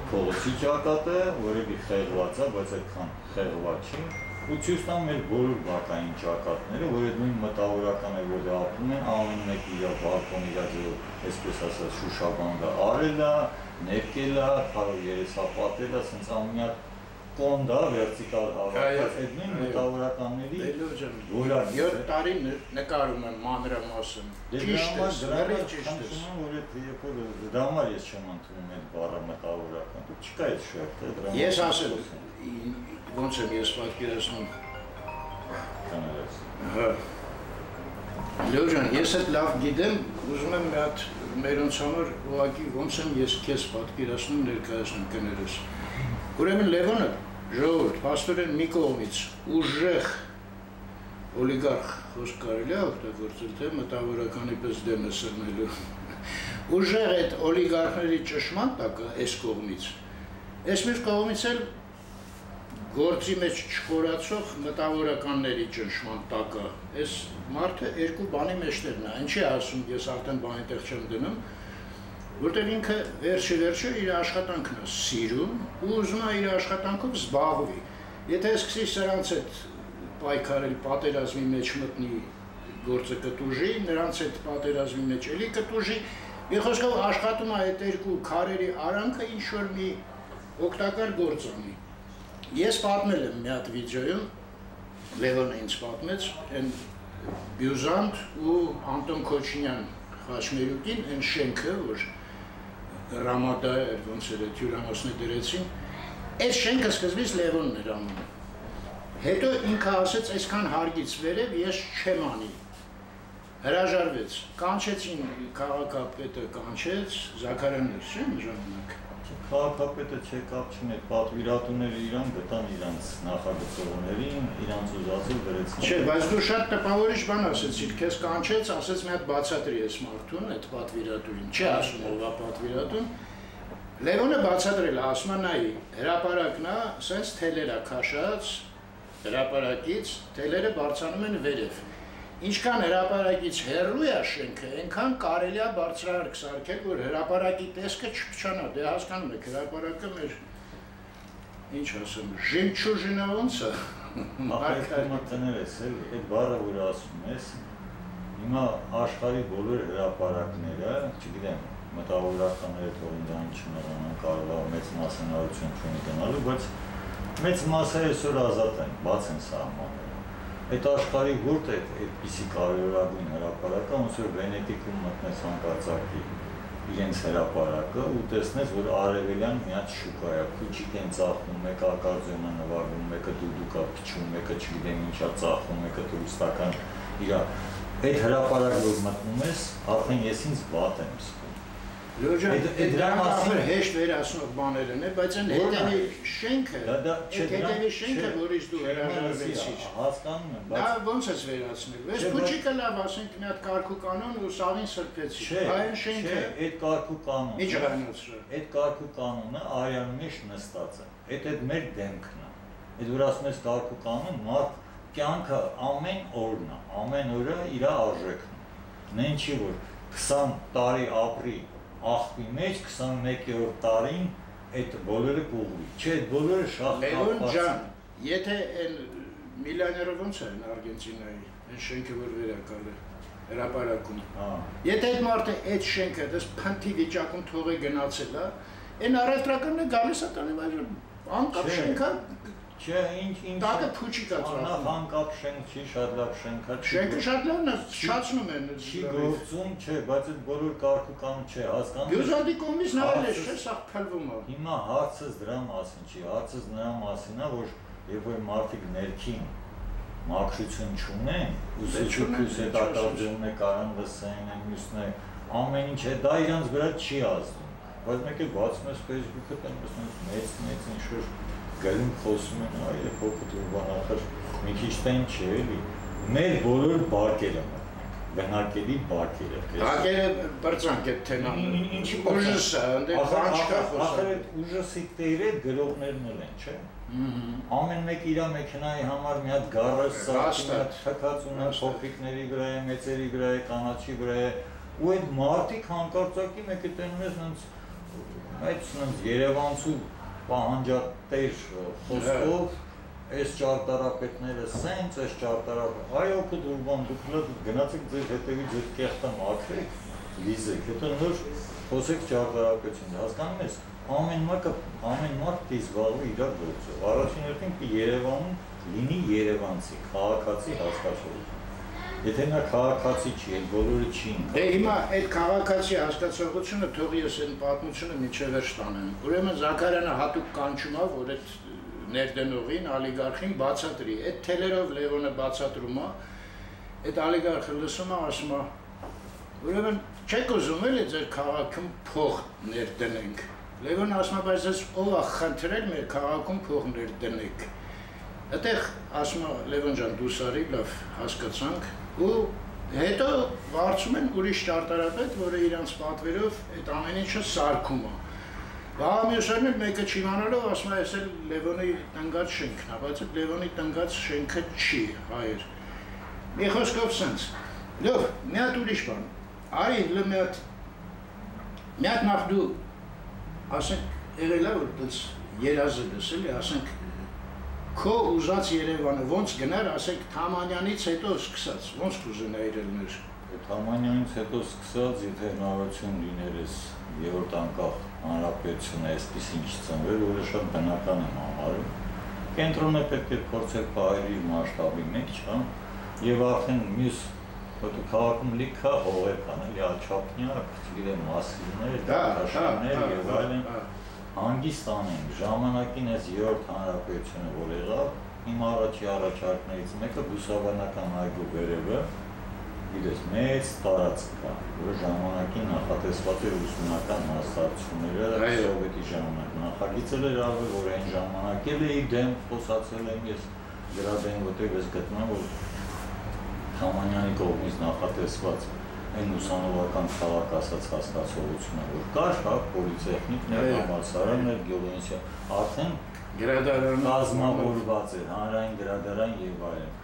փողոցի ճակատը, որևէ խեղված է, բայց այդքան խեղված չի, ու ցույց տամ մեր բոլոր բակային ճակատները, որ այդ նույն մտավորական է, որ դա ապրում են, ամեն մեկը իր բալկոնի իր ձեւ, այսպես ասած, շուշաբանդը արել է, ներկել է, քարով երեսապատել է, ասենց ամենյակ կոնդա վերտիկալ հավաքած այդ նույն մտավորականների որակ 7 տարի նկարում եմ մանրամասն։ Դե Ճիշտ է, դրա դեռ համար ճիշտ է։ որ այդ երբ որ դրա համար ես չեմ ընդունում այդ բառը մտավորական։ Դու չկա այդ շերտը դրա։ Ես ասել ոնց եմ ես պատկերացնում։ Հա։ Լոջան, ես այդ լավ գիտեմ, ուզում եմ մի հատ մերոնց համար ուղղակի ոնց եմ ես քեզ պատկերացնում ներկայացնում կներես։ Ուրեմն Լևոնը ժողովուրդ, աստորեն մի կողմից ուժեղ օլիգարխ խոսք կարելի է օգտագործել, թե մտավորականի պես դեմը սրնելու։ Ուժեղ այդ օլիգարխների ճշմարտ տակը այս կողմից։ Այս մեր կողմից էլ գործի մեջ չխորացող մտավորականների ճնշման տակը։ Այս մարդը երկու բանի մեջտեղն է։ Ինչի ասում, ես արդեն բանի տեղ չեմ դնում, որտեղ ինքը վերջի վերջը իր աշխատանքն է սիրում ու ուզում է իր աշխատանքով զբաղվի։ Եթե սկսի սրանց հետ պայքարել պատերազմի մեջ մտնի գործը կտուժի, նրանց հետ պատերազմի մեջ էլի կտուժի։ Մի խոսքով աշխատում է այդ երկու քարերի արանքը ինչ որ մի օգտակար գործ ունի։ Ես պատմել եմ մի հատ վիդեոյում, Լևոնը ինձ պատմեց, այն Բյուզանտ ու Անտոն Քոչինյան խաչմերուկին, այն շենքը, որ Ռամադա ոնց էր հյուրանոցն դրեցին, այդ շենքը սկզբից Լևոնն էր անում։ Հետո ինքը ասեց, այսքան հարգից վերև ես չեմ անի։ Հրաժարվեց, կանչեցին քաղաքապետը, կանչեց, Զաքարյանն էր, չէ՞ ժամանակ։ Քաղաքապետը չեկավ չներ, պատվիրատուները իրան գտան իրանց նախագծողներին, իրանց ուզածով դրեցին։ Չէ, բայց դու շատ տպավորիչ բան ասեցիր, քեզ կանչեց, ասեց մի հատ բացատրի ես մարդուն, այդ պատվիրատուին։ Չի ասում ով է պատվիրատուն։ Լևոնը բացատրել է, ասում է նայի, հրաապարակն է, սենց թելեր է քաշած, հրաապարակից թելերը բարձանում են վերև։ Ինչքան հրաապարակից հեռու է շենքը, այնքան կարելի է բարձրահարկ սարքել, որ հրաապարակի տեսքը չփչանա։ Դե հասկանում եք, հրաապարակը մեր ինչ ասեմ, ժեմչուժինը ոնց է։ Ահա տներես էլ այդ բառը որ ասում ես, հիմա աշխարհի բոլոր հրապարակները, չգիտեմ, մտավորականները թող ինձ չնեղանան, կարող է մեծ մասնարարություն չունի գնալու, բայց մեծ մասը այսօր ազատ են, բաց են սահմանները։ Այդ աշխարհի որտեղ այդպիսի կարևորագույն հրապարակը, ոնց որ Վենետիկում մտնես հանկարծակի իրենց հրապարակը ու տեսնես, որ արևելյան մի հատ շուկա է, քուչիկ են ծախում, մեկը ակարդեոն է նվագում, մեկը դուդուկա փչում, մեկը չգիտեմ ինչա ծախում, մեկը տուրիստական իրա այդ հրապարակը մտնում ես, արդեն ես ինձ վատ եմ զգում։ Լոջան, դրա մասին- հեշտ վերացնող բաներ են, բայց այն հետևի շենքը, Դա դա հետևի շենքը, որից դու հրաժարվեցիր։ Հասկանում եմ, Դա բայց ոնց ես վերացնել։ Ես փուչիկը լավ, ասենք մի հատ կարգու կանոն ու սավին սրբեցի։ Այն շենքը այդ կարգու կանոնը։ մի ջրանոցը։ Այդ կարգու կանոնը արյան մեջ նստած է։ Այդ այդ մեր դեմքն է։ Այդ որ ասում ես կարգու կանոն, մարդ կյանքը ամեն օրն է, ամեն օրը իր արժեքն է։ Նեն չի որ 20 տարի ապրի աղբի մեջ 21-րդ տարին այդ բոլորը կուղի։ Չէ, այդ բոլորը շատ Լևոն ջան, եթե այն միլիոները ոնց են Արգենտինայի, այն շենքը որ վերակալ է հրապարակում։ Հա։ Եթե այդ մարդը այդ շենքը դες փնթի վիճակում թողե գնացել է, այն առևտրականն է գալիս է տանի վայր անկապ Չէ։ շենքա Չէ, ինչ ինչ տակը փուչիկ է Նախ ծրախում։ անկապ շենք չի, շատ լավ շենք է։ չի Շենքը շատ լավն է, չացնում են։ չի գործում, չէ, բայց այդ բոլոր կարգուկանը չէ, հասկանում Գյուզադի կողմից նայել Հարցը- չէ, սա փլվում է։ Հիմա հարցս դրա մասին չի, հարցս նրա մասին է, որ երբ որ մարդիկ ներքին մաքրություն չունեն, ու չունեն, սեչուքուս դե հետ ակարդեոն է կարան լսեն, են մյուսն է, ամեն ինչ է, դա իրանց վրա չի ազդում։ Բայց մեկ է բացում ես Facebook-ը, տեն տեսնում ես մեծ մեծ ինչ որ գալում խոսում են, այ փոքր դուրբան ախր մի քիչ տեն չէ էլի։ Մեր բոլոր բարկերը գնակելի բարկերը։ Հակերը բրծանք է թենան։ Ինչի ուժս է, ընդ Ախր բան չկա ախր ուժսի տերը գրողներն են, չէ։ Ամեն մեկ իր մեքենայի համար մի հատ գարաժ հատ թքած ունեն Հաստատ։ փոքրիկների վրա է, մեծերի վրա է, կանաչի վրա է, ու այդ մարդիկ հանկարծակի մեկը տենում ես նենց Այդ ցնց Երևանցու պահանջատեր խոսքով այս ճարտարապետները սենց, այս ճարտարապետ, այո, կդուրբան դուք գնացեք ձեր հետևի ձեր կեղտը մաքրեք, լիզեք, հետո նոր խոսեք ճարտարապետություն, հասկանում ես, ամեն մեկը ամեն մարդ կիզբաղվի իր գործով։ Առաջին հերթին Երևանում լինի Երևանցի, քաղաքացի հասկացողություն։ Եթե նա քաղաքացի չի, այդ բոլորը չի։ Դե հիմա այդ քաղաքացի հասկացողությունը թող ես այն պատմությունը միջև վերջ տանեմ։ Ուրեմն Զաքարյանը հատուկ կանչում է, որ այդ ներդնողին, օլիգարխին բացատրի։ Այդ թելերով Լևոնը բացատրում է, այդ օլիգարխը լսում է, ասում է, ուրեմն չեք ուզում էլի ձեր քաղաքում փող ներդնենք։ Լևոնը ասում է, բայց ես ով է խնդրել մեր քաղաքում փող ներդնենք։ Այդտեղ ասում է Լևոն ջան, դուս արի, լավ հասկացանք, ու հետո վարձում են ուրիշ ճարտարապետ, որը իրանց պատվերով այդ ամեն ինչը սարքում է։ Վահամյոսյանն էլ մեկը չիմանալով ասում է, ես էլ Լևոնի տնգած շենքն է, բայց այդ Լևոնի տնգած շենքը չի, հայր։ Մի խոսքով սենց։ Լավ, մի հատ ուրիշ բան։ Արի, լը մի հատ մի հատ նախ դու ասենք եղել է որ դից երազը լսել է, ասենք քո ուզած Երևանը ոնց գներ, ասենք Թամանյանից հետո սկսած, ոնց կուզենայիր ելներ։ Թամանյանից հետո սկսած, եթե հնարավորություն լիներ ես երրորդ անկախ հանրապետությունը այսպես ինչ ծնվել, որը շատ բնական եմ համարում։ Կենտրոնը պետք է փորձել փայրի մասշտաբի մեջ, հա, եւ արդեն մյուս Որտե քաղաքում լիքը հողեր կան, էլի աչափնյակ, չգիտեմ, մասիվներ, դաշտներ եւ այլն հանգիստ անենք, ժամանակին այս երրորդ հանրապետությունը որ եղավ, իմ առաջի առաջարկներից մեկը բուսաբանական այգու վերևը, գիտես, մեծ տարածք կա, որ ժամանակին նախատեսված էր ուսումնական հաստատությունները սովետի ժամանակ նախագիծել էր արվել, որ այն ժամանակ էլ էի դեմ խոսացել եմ ես դրա դեմ, որտեղ ես գտնում որ Թամանյանի կողմից նախատեսված այն ուսանողական քաղաք ասած հասկացողությունը, որ կար, հա, պոլիտեխնիկներ, համալսարաններ, գյուղենսիա, արդեն գրադարան կազմավորված էր, հանրային գրադարան եւ այլն։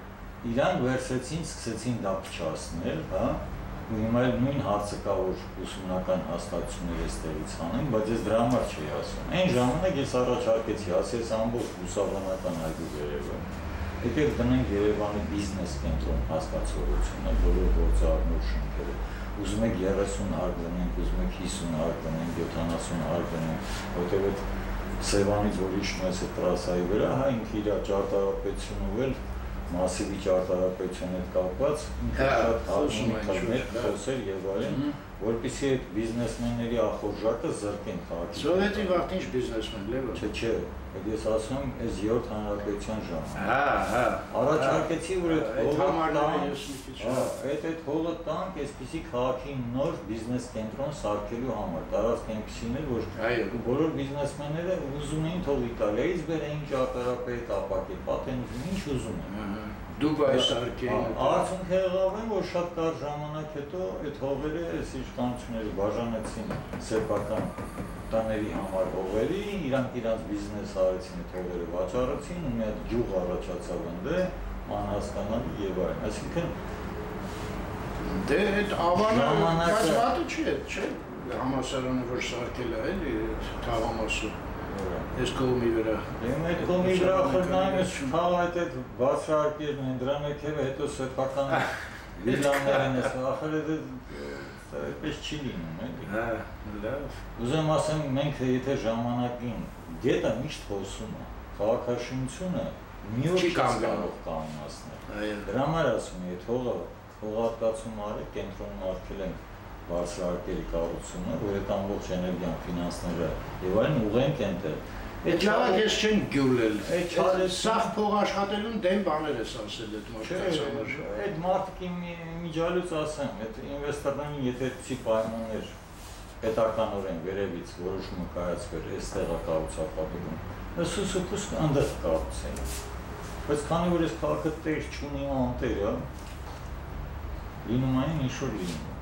Իրան վերցեցին, սկսեցին դա փչացնել, հա, ու հիմա էլ նույն հարցը կա, որ ուսումնական հաստատություններ էստեղից անեն, բայց ես դրա համար չի ասում։ Այն ժամանակ ես առաջարկեցի, ասես ամբողջ ուսաբանական այգու վերևը Եկեք դնենք Երևանի բիզնես կենտրոն հասկացողությունը, բոլոր գործառնող շենքերը։ Ուզում եք 30 հարկ դնենք, ուզում եք 50 հարկ դնենք, 70 հարկ դնենք, որտեղ այդ Սևանից որ իջնում ես այդ տրասայի վրա, հա ինքը իր ճարտարապետությունը ուղել մասիվի ճարտարապետության հետ կապված ինքը հա, շատ հարցումներ խոսել եւ այլն որպեսզի այդ բիզնեսմենների ախորժակը զրկեն քաղաքի։ Սովետի վաղ ինչ բիզնեսմեն լեվը։ Չէ, չէ, Այդ ես ասում եմ, այս 7 հանրապետության ժամանակ։ Հա, հա։ Առաջարկեցի, որ այդ համարները ես մի քիչ։ Հա, այդ այդ հոլը տանք այսպիսի քաղաքի նոր բիզնես կենտրոն սարքելու համար։ Տարածք այնպեսին էր, որ բոլոր բիզնեսմենները ուզում էին թող Իտալիայից բերեին ճարտարապետ, ապակի, պատենտ, ինչ ուզում են։ Դուբայ սարքեին։ Արդյունքը եղավ են, որ շատ կար ժամանակ հետո այդ հողերը այս իշխանությունները բաժանեցին սեփական տաների համար հողերի, իրանք իրանք բիզնես արեցին այդ հողերը վաճառեցին, ու մի հատ ջուղ առաջացավ ընդ անհասկանալի եւ այլն։ Այսինքն Դե այդ ավանը Ժամանակը- բայց վատը չէ, չէ։ Համասարանը որ սարքել է, էլի թաղամասը։ Այս կողմի վրա։ Դեմ այդ կոմի վրա խնդրում ես խաղ այդ այդ բացարկերն են դրան եկել հետո սեփական վիլաներն ես ախր այդ այդպես չի լինում էլի։ Հա, լավ։ Ուզեմ ասեմ մենք եթե ժամանակին գետը միշտ խոսում է, քաղաքաշինությունը մի օր Չի կարող կանոնացնել։ Այո։ Դրա համար ասում եմ, այդ հողը հողատկացում արի կենտրոնում արկել են բարձրարկերի կառուցումը, որ այդ ամբողջ էներգիան, ֆինանսները եւ այլն ուղենք այնտեղ։ Այդ ճավակ ես չեն գյուլել։ սախ փող աշխատելուն դեմ բաներ ես ասել այդ մարդկանց համար։ այդ մարդիկ միջալուց ասեմ, այդ ինվեստորներին եթե այդպիսի պայմաններ պետականորեն վերևից որոշումը կայացվեր, այստեղ է կառուցապատում։ Սուսուփուս անդր կառուցեն։ Բայց քանի որ այս քաղաքը տեր չունի անտեր, հա, լինում այն ինչ որ լինում։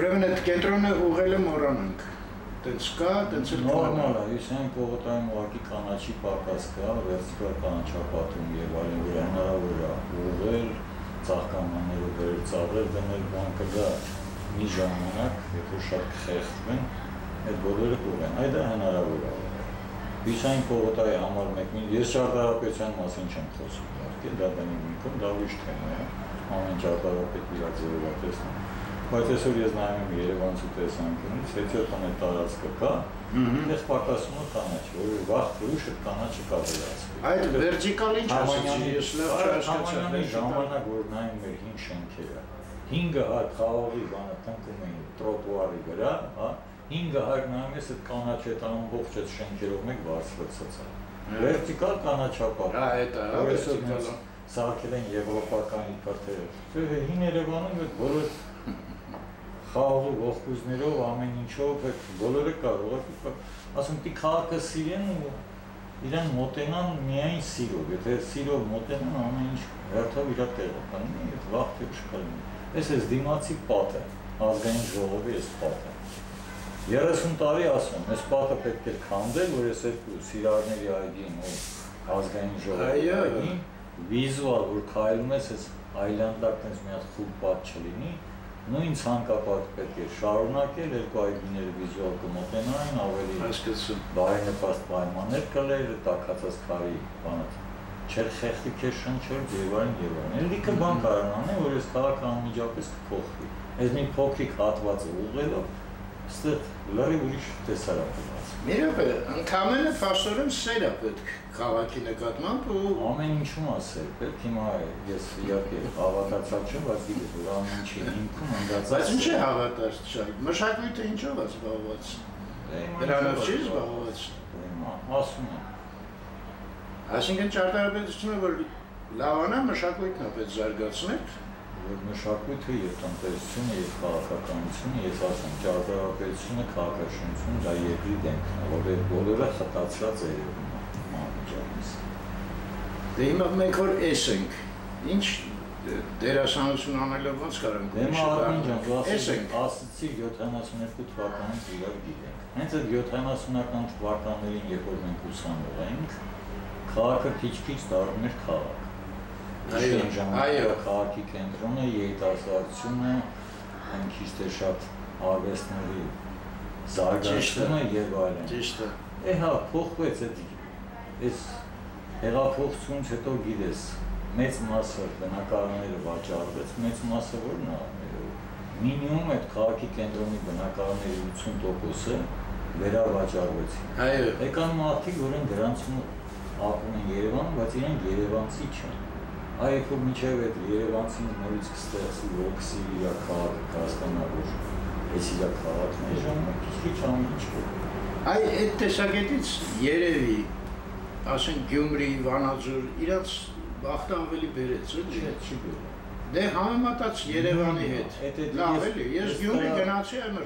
Ուրեմն այդ կենտրոնը ուղղելը մոռանանք։ Տենց կա, տենց էլ Նորմալ է, ես այն պողոտայում ուղղակի կանաչի պակաս կա, վերցիկալ կանաչապատում եւ այլն, որ հնարավոր է ուղղել, ծաղկամաններով վերել ծաղրել, դնել բան կգա մի ժամանակ, եթե շատ կխեղդվեն, Այդ բոլորը կողեն, այդ է հնարավոր է։ Վիշային պողոտայի համար մեկ մի ես ճարտարապետության մասին չեմ խոսում, իհարկե դա բնի ինքն դա ուրիշ թեմա է, ամեն ճարտարապետ իր ձևով է տեսնում։ Բայց այսօր ես նայում եմ Երևանցի տեսանկյունից, հետո տանը տարածքը կա, Ես պակասում եմ կանաչ, որ վաղ փրուշը կանաչը կա վերածվի։ Այդ վերտիկալ ինչ ասեցի, ես լավ չհասկացա։ ժամանակ որ նայում էր 5 շենքերը, 5-ը հատ խաղողի բանը տնկում էին տրոտուարի վրա, հա, 5-ը հատ նայում ես այդ կանաչ այդ ամբողջ այդ շենքերով մեկ բարձրացած է։ Վերտիկալ կանաչապատ։ Հա, այդ է, վերտիկալ։ Սարքել են եվրոպական իբրտերը։ Հին Երևանում այդ բոլոր խաղաղ ողկույզներով, ամեն ինչով, բոլորը կարող է, ասում պիտի քաղաքը սիրեն ու իրեն մոտենան միայն սիրով, եթե սիրով մոտենան ամեն ինչ հերթով իր տեղը կանի, այդ վաղ թե չկանի։ Այս էս դիմացի պատը, ազգային ժողովի էս պատը։ 30 տարի ասում, այս պատը պետք է քանդել, որ այս այդ սիրարների այգին ու ազգային ժողովի այգին վիզուալ, որ քայլում ես, այս այլանդակ տես մի հատ խուլ պատ չլինի, նույն ցանկապատ պետք է շարունակել երկու այգիները վիզուալ կմոտենային ավելի հասկացում բարենպաստ պայմաններ կլեր տակածած քարի բանը չեր խեղդի քեզ շնչել եւ այլն եւ այլն ելիքը բան կարող անել որ այս քաղաքը անմիջապես կփոխվի այս մի փոքրիկ հատվածը ուղղելով ստեղ լրի ուրիշ տեսարան կդառնա Միրոպե ընդամենը ֆասորեն սերա պետք քաղաքի նկատմամբ ու ամեն ինչում ասել պետք հիմա ես իհարկե հավատացած չեմ բայց գիտես որ ամեն ինչի հիմքում ընդգացած բայց ինչ է հավատաց չայ մշակույթը ինչով է զբաղված? Դրանով չի զբաղված ասում եմ այսինքն ճարտարապետությունը որ լավանա մշակույթն է պետք զարգացնել որ մշակույթը եւ տնտեսությունը եւ քաղաքականությունը ես ասեմ ճարտարապետությունը քաղաքաշինությունը դա երկրի դեմքն է որովհետեւ բոլորը խտացած է երևում Դե հիմա մենք որ էս ենք, ինչ դերասանություն անելով ոնց կարանք ուրիշը դառնալ։ Էս ենք ասացի 72 թվականից իրար գիտենք։ Հենց այդ 70-ական թվականներին, երբ որ մենք ուսանող էինք, քաղաքը քիչ-քիչ դառնում էր քաղաք։ Այո, այո, քաղաքի կենտրոնը երիտասարդությունը, այն քիչ թե շատ արվեստների զարգացումը եւ այլն։ Ճիշտ է։ Է հա, փոխվեց այդ այս հեղափոխությունից հետո գիտես մեծ մասը բնակարանները վաճառվեց, մեծ մասը որն է մինիմում այդ քաղաքի կենտրոնի բնակարանների 80%-ը վերավաճառվեցին։ Այո։ Եկան մարդիկ, որոնք դրանցում ապրում են Երևանում, բայց իրենք Երևանցի չեն։ Այ երբ որ միջև այդ Երևանցին նորից կստեղծի ոգսի իր քաղաքը կհասկանա, որ այս իր քաղաքն է ժամանակ քիչ ամեն ինչ կա։ Այ այդ տեսակետից երևի ասենք Գյումրի, Վանաձոր, իրաց բախտը ավելի բերեց, չի չի բերել։ Դե համեմատած Երևանի հետ։ Լավ էլի, ես Գյումրի գնացի եմ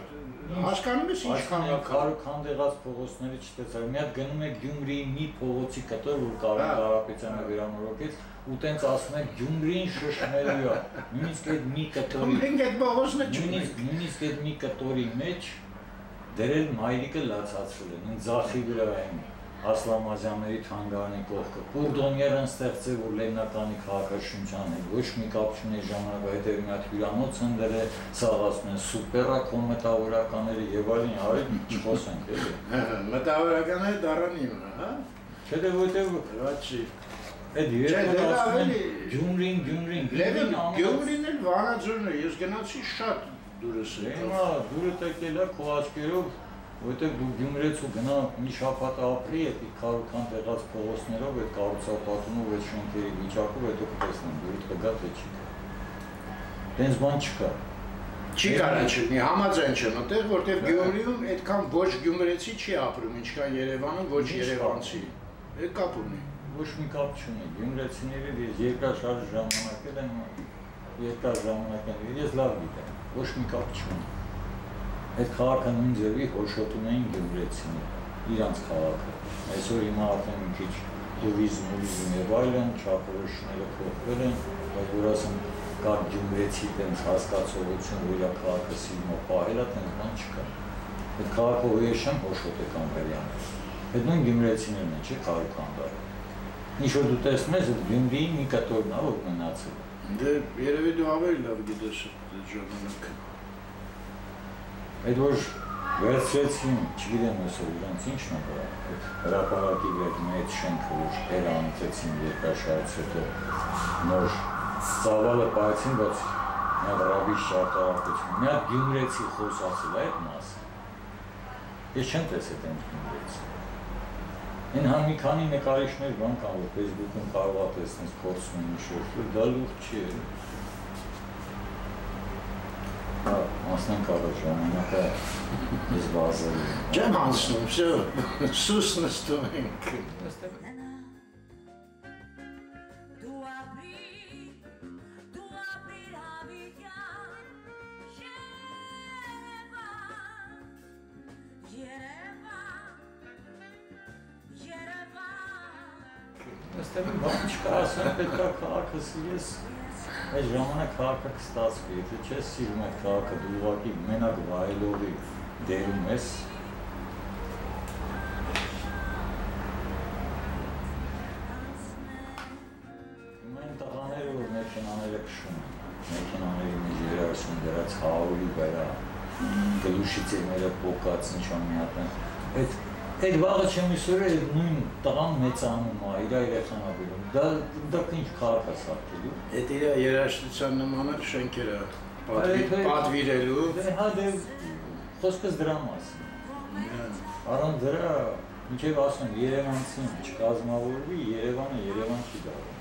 հասկանում ես ինչ քաղաք քանդեղած փողոցների չտեսար։ Մի հատ գնում եք Գյումրիի մի փողոցի կտոր, որ Կարեն հա։ Կարապետյանը վերանորոգեց, ու տենց ասում եք Գյումրին շշնելու է։ Նույնիսկ այդ մի կտորի Մենք այդ բողոսը չունենք։ նույնիսկ այդ մի կտորի մեջ դերել մայրիկը լացացրել են, ձախի վրա են Ասլամազյանների թանգարանի կողքը։ Կուրդոնյերն ստեղծել որ Լեննականի քաղաքաշինության է, ոչ մի կապ չունի ժամանակ հետև հատ հյուրանոց են դրել, սաղ ասում են սուպերա կոմետավորականները եւ այլն, արի չխոսենք էլի։ Մտավորականները դառան իմը, հա։ Չէ՞ դե որտեվ Ռաչի։ այդ դե որ ասում են ավելի- Գյումրին, Գյումրին, ամենից- Գյումրին էլ Վանաձորն է, ես գնացի շատ դուրս եկա։ Հիմա դուրը տեկել է քո աչքերով, որտեղ դու Գյումրեցու գնա մի շաբաթ ապրի այդ քարոքան տեղած փողոցներով, այդ կառուցապատումով, այդ շենքերի վիճակով, հետո կտեսնեմ դուրը կգա թե չի գա։ Տենց բան չկա։ Չի կարա չլինի, համաձայն չեմ այդտեղ, որտեղ Գյումրիում այդքան ոչ գյումրեցի չի ապրում, ինչքան Երևանում ոչ երևանցի։ Այդ կապ ունի։ Ոչ մի կապ չունի։ Գյումրեցիների ես երկրաշարժ ժամանակել եմ, երկար ժամանակ եմ, ես լավ գիտեմ։ Ոչ մի կապ չունի։ Այդ քաղաքը նույն ձևի հոշոտում էին գյումրեցիները, իրանց քաղաքը։ Այսօր հիմա արդեն մի քիչ տուրիզմ, տուրիզմ եւ այլն չափորոշները փոխվել են, բայց որ ասեմ կա գյումրեցի տենց հասկացողություն, որ իր քաղաքը սիրում է պահել, տենց բան չկա։ Այդ քաղաքը ուեշան հոշոտ է Կամբերյանը։ Այդ նույն գյումրեցիներն են, չէ՞ Կարուքանդարը։ Ինչ որ դու տեսնում ես, այդ Գյումրիի մի կտորն է, որ մնացել է։ Դե երևի դու ավելի լավ գիտես այդ ժամանակը։ Այդ որ վերցրեցին, չգիտեմ այսօր իրանց ինչն է կա, այդ հրապարակի վեր մեծ շենքը, որ էր անցեցին երկաշարից հետո նոր ծավալը պայեցին, բայց ռաբիշ ճարտարապետություն, մի հատ գյումրեցի խոսացել այդ մասը։ Ես չեմ տեսել այդ գյումրեցի։ Այն հա մի քանի նկարիչներ բան կան, որ Facebook-ում կարող է տեսնես փորձում են ինչ-որ, դա լուրջ չի է։ անցնենք առաջ, ժամանակը ես վազել։ հա։ Չեմ անցնում, շո, սուս նստում ենք։ Ստեմ բան չկա, ասեմ պետքա քաղաքը ես Այդ ժամանակ քաղաքը կստացվի, եթե չես սիրում այդ քաղաքը դու ուղղակի մենակ վայելողի դերում ես, այդ վաղը չեմ այդ նույն տղան մեծանում է, իր երեխան է բերում, դա դա ինչ քաղաք է սարքելու։ Այդ իր երաժշտության նմանակ շենքերը պատվի- Այդ- պատվիրելու Դե հա դե խոսքս դրա մասին։ Առանց դրա ինչև ասում Երևանցին չկազմավորվի, Երևանը Երևան չի դառնա։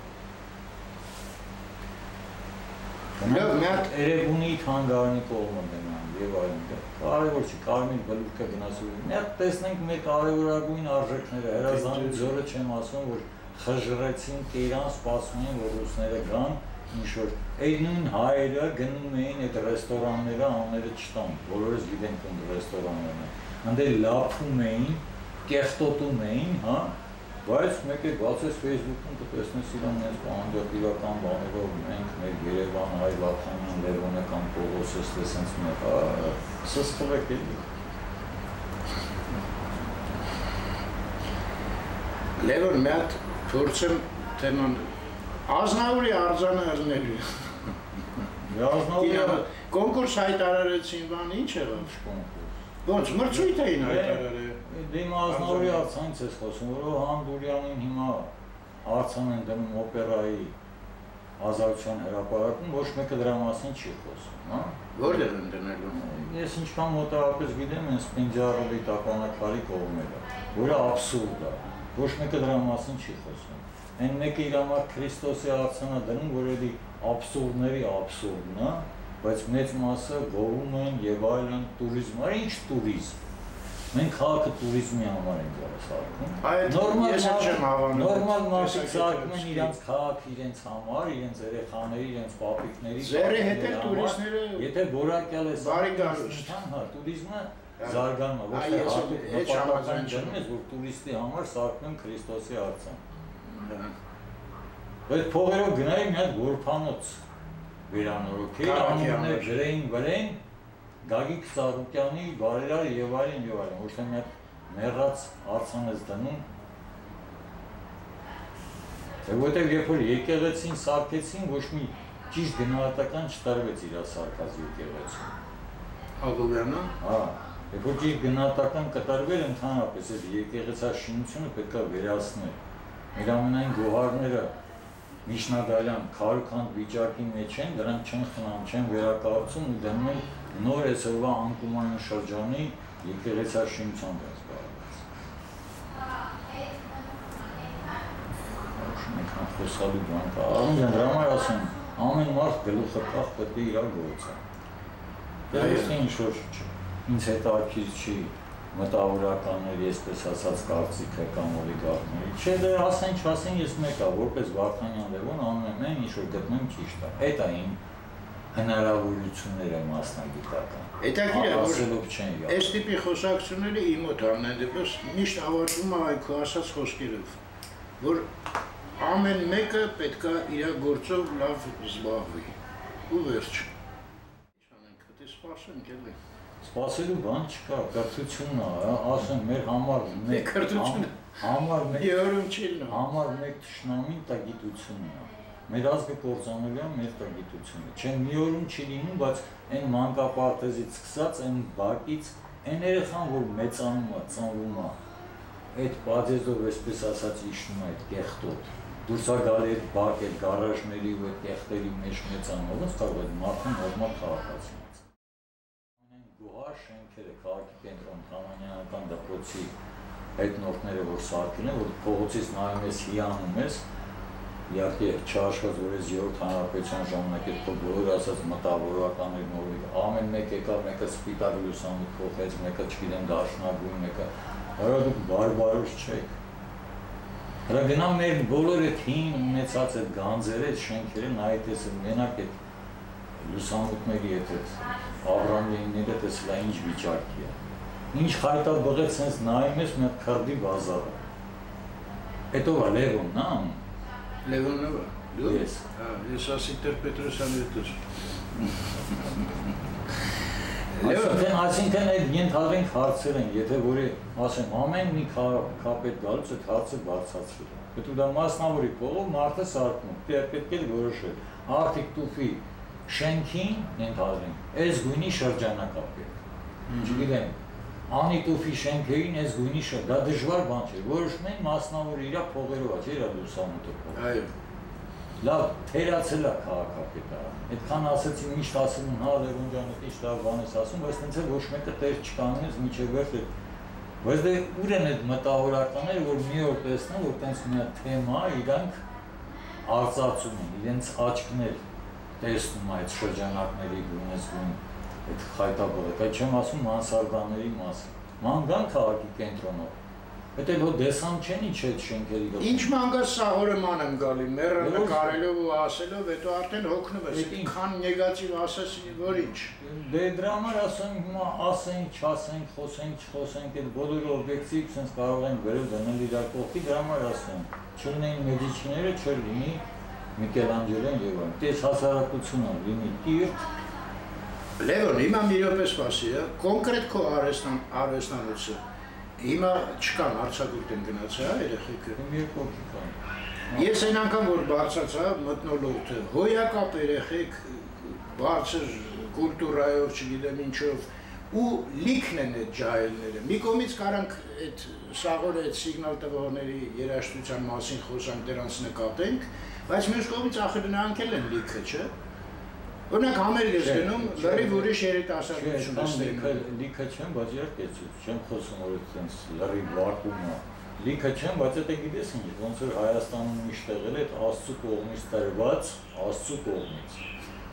Լավ, հատ- Երևանի թանգարանի կողմը դնան եւ այլն։ Կարևոր չի, կարմիր բլուրկը գնացու։ Մի հատ տեսնենք մեր կարևորագույն արժեքները, հրազդանի ձորը չեմ ասում, որ խժռեցին Տերան, սպասում են, որ ռուսները գան, ինչ որ այդ նույն հայերը գնում էին այդ ռեստորանները անունները չտան, բոլորս գիտենք ում ռեստորաններն են։ Անդե լափում էին, կեղտոտում էին, հա, բայց մեկ է բացես Facebook-ում կտեսնես իրան այս բանդակ իրական բաներով մենք մեր Երևան, Հայ Վաթանյան, Լևոնը կամ Պողոսը ստեսենց մի հա սսկվեք էլի։ Լևոն մի հատ փորձեմ թեման Ազնավուրի արձանը ըրնելու։ Գազնալը Կոնկուրս հայտարարեցին, բան ինչ եղավ։ Ոնց մրցույթ էին հայտարարել։ Դե իմ ազնավորի արցանից ես խոսում, որ Հանդուրյանին հիմա արցան են դնում օպերայի ազատության հրապարակում ոչ մեկը դրա մասին չի խոսում, հա։ Որտեղ են դնելու։ Ես ինչքան մոտավորապես գիտեմ, այս Պինջարովի տականակալի կողմերը, որը абսուրդ է։ Ոչ մեկը դրա մասին չի խոսում։ Այն մեկը իր համար Քրիստոսի արցանա դնում, որը դի абսուրդների абսուրդն է, բայց մեծ մասը գովում են եւ այլն туриզմ, ի՞նչ туриզմ Մենք քաղաքը туриզմի համար ենք առաջարկում։ Նորմալ ես չեմ հավանում։ Նորմալ մարդիկ ցարկում են իրենց քաղաքը իրենց համար, իրենց երեխաների, իրենց պապիկների։ Ձերը հետ էլ туриստները։ Եթե որակյալ է սա։ Բարի գալուս։ Հա, туриզմը զարգանում է, ոչ թե արդյոք նպատակային դնում ես, որ туриստի համար սարքում Քրիստոսի արցան։ Բայց փողերով գնային մի հատ գորփանոց վերանորոգեին, անուններ ջրեին, վրեին, Գագիկ Սարուկյանի բարերար եւ այլն եւ այլն, ոչ թե մի հատ մեռած արցան ես դնում։ որտեղ երբ որ եկեղեցին սարքեցին, ոչ մի ճիշտ գնահատական չտարվեց իր սարքած եկեղեցին։ Աբովյանը Հա, երբ որ ճիշտ գնահատական կատարվել ընդհանրապես այդ եկեղեցաշինությունը պետք է վերացնել։ Մեր ամենայն գոհարները միջնադարյան քարուքանդ վիճակի մեջ են, դրանք չեն խնամ, չեն վերակառուցում ու դնում են նոր այսօրվա անկումային շրջանի եկեղեցաշինության դες բարած։ Շնորհքան խոսալու բան կա։ Արմեն դրա համար ասում, ամեն մարդ գլուխը փախ պետք է իր գործը։ Դա ես ինչ որ ինձ հետաքրքիր չի մտավորականներ, այսպես ասած կարծիքը կամ օլիգարխների։ Չէ, դե ասեն, չասեն, ես մեկա, որպես Վարդանյան Լևոն անում եմ այն, ինչ որ գտնում ճիշտ է։ Այդ է իմ հնարավորությունները մասնագիտական։ Հետաքրքիր է, որ այս տիպի խոսակցությունները իմ մոտ ամեն դեպս միշտ ավարտվում է այ քո ասած խոսքերով, որ ամեն մեկը պետքա իր գործով լավ զբաղվի։ Ու վերջ։ Ինչ անենք, դե սպասենք էլի։ Սպասելու բան չկա, կրթությունն է, ասեմ մեր համար մեկ կրթությունը։ համ- համար մեկ Եորում չիլն։ Համար մեկ ճշնամին տա գիտությունն է։ Մեր ազգը կործանելու է մեր տա գիտությունը։ Չէ, մի օրում չի լինում, բայց այն մանկապարտեզից սկսած այն բակից Այն երեխան, որ մեծանում է, ծնվում է, այդ բաժեզով այսպես ասած իշնում է այդ կեղտոտ։ Դուրս է գալի այդ բակ, այդ գարաժների ու այդ կեղտերի մեջ մեծանում, ոնց կարող է մարդուն նորմալ քաղաքացի։ Ամեն գոհար շենքերը քաղաքի կենտրոն Թամանյանական դպրոցի հետնորդները որ սարքել են, որ փողոցից նայում ես հիանում ես, իհարկե չհաշված որ ես երրորդ հանրապետության ժամանակ այդ բոլոր ասած մտավորականների նորից ամեն մեկ եկավ, մեկը սպիտակ լուսամուտ փոխեց, մեկը չգիտեմ դաշնագույն, մեկը հələ դուք բարբարոս չեք։ Հələ գնա մեր բոլոր այդ հին ունեցած այդ գանձերը, այդ շենքերը նայեք ես մենակ այդ լուսամուտների հետ այդ Աբրամյանները տեսլա ինչ վիճակի է։ Ինչ խայտա բղեց sense նայում ես մի հատ քարդի բազար։ Հետո է Լևոն, նա Լևոնովը։ Դու։ Ես։ Հա, ես ասի Տեր Պետրոսյանի հետ էր։ Այսինքն, այսինքն այդ ենթադրենք հարցեր են, եթե որի ասեմ, ամեն մի կապետ գալուց այդ հարցը բարձրացրել։ Պետք դա մասնավորի կողով մարդը սարքում, պետք է որոշել։ Արդիկ տուֆի շենքին ենթադրենք, այս գույնի շրջանակապետ։ Չգիտեմ, անի տուֆի շենքերին այս գույնի շրջան, դա դժվար բան չէ։ Որոշում են մասնավորի իր փողերով, չէ՞ իր լուսամուտը փող։ Այո։ Լավ, թերացել է քաղաքապետը։ Այդքան ասեցի միշտ ասում հա Լևոն ջան, ինչ լավ բան ես ասում, բայց տենց էլ ոչ մեկը տեր չկանես միջև վերջ։ Բայց դե ուր են այդ մտավորականները, որ մի օր տեսնեն, որ տենց մի հատ թեմա իրանք արծացում են, իրենց աչքներ տեսնում այդ շրջանակների գունես գուն այդ խայտաբողը։ Այդ չեմ ասում մանսարդաների մասը։ Մանգան քաղաքի կենտրոնով։ Հետո հո դեսան չեն ինչ այդ շենքերի գլխին։ Ինչ մանգաս սահորը ման եմ գալի, մերը Ոչ։ նկարելով ու ասելով, հետո արդեն հոգնում ես։ Այդ ինչ։ Քան նեգատիվ ասես, որ ինչ։ Դե դրա համար ասեմ հիմա ասենք, չասենք, խոսենք, չխոսենք, այդ բոլոր օբյեկտիվ sense կարող են վերել դնել իրար կողքի, դրա համար ասեմ, չլինեն մեդիչիները, չլինի Միկելանջելոն եւ այլն։ Տես հասարակությունը լինի տիրտ, Լևոն, հիմա մի րոպե սպասի, հա, կոնկրետ քո արհեստան արհեստանոցը։ Հիմա չկան արցակուրտ են գնացել, հա, երեխեքը։ երկու հոգի կան։ Ես այն անգամ որ բարձացա մտնոլորտը, հոյակապ երեխեք բարձր կուլտուրայով, չգիտեմ ինչով ու լիքն են այդ ջահելները։ Մի կողմից կարանք այդ սաղորը այդ սիգնալ տվողների երաշտության մասին խոսանք, դրանց նկատենք, բայց մյուս կողմից ախր նրանք էլ են լիքը, չէ՞։ Օրինակ համերգ ես գնում, լրիվ ուրիշ երիտասարդություն ես լիքը տենում։ լիքը չեմ, բայց իհարկե չեմ խոսում որ այդպես լրի վարկում է։ Լիքը չեմ, բայց դա գիտես ինչ, ոնց որ Հայաստանում միշտ եղել է այդ Աստծո կողմից տրված, Աստծո կողմից։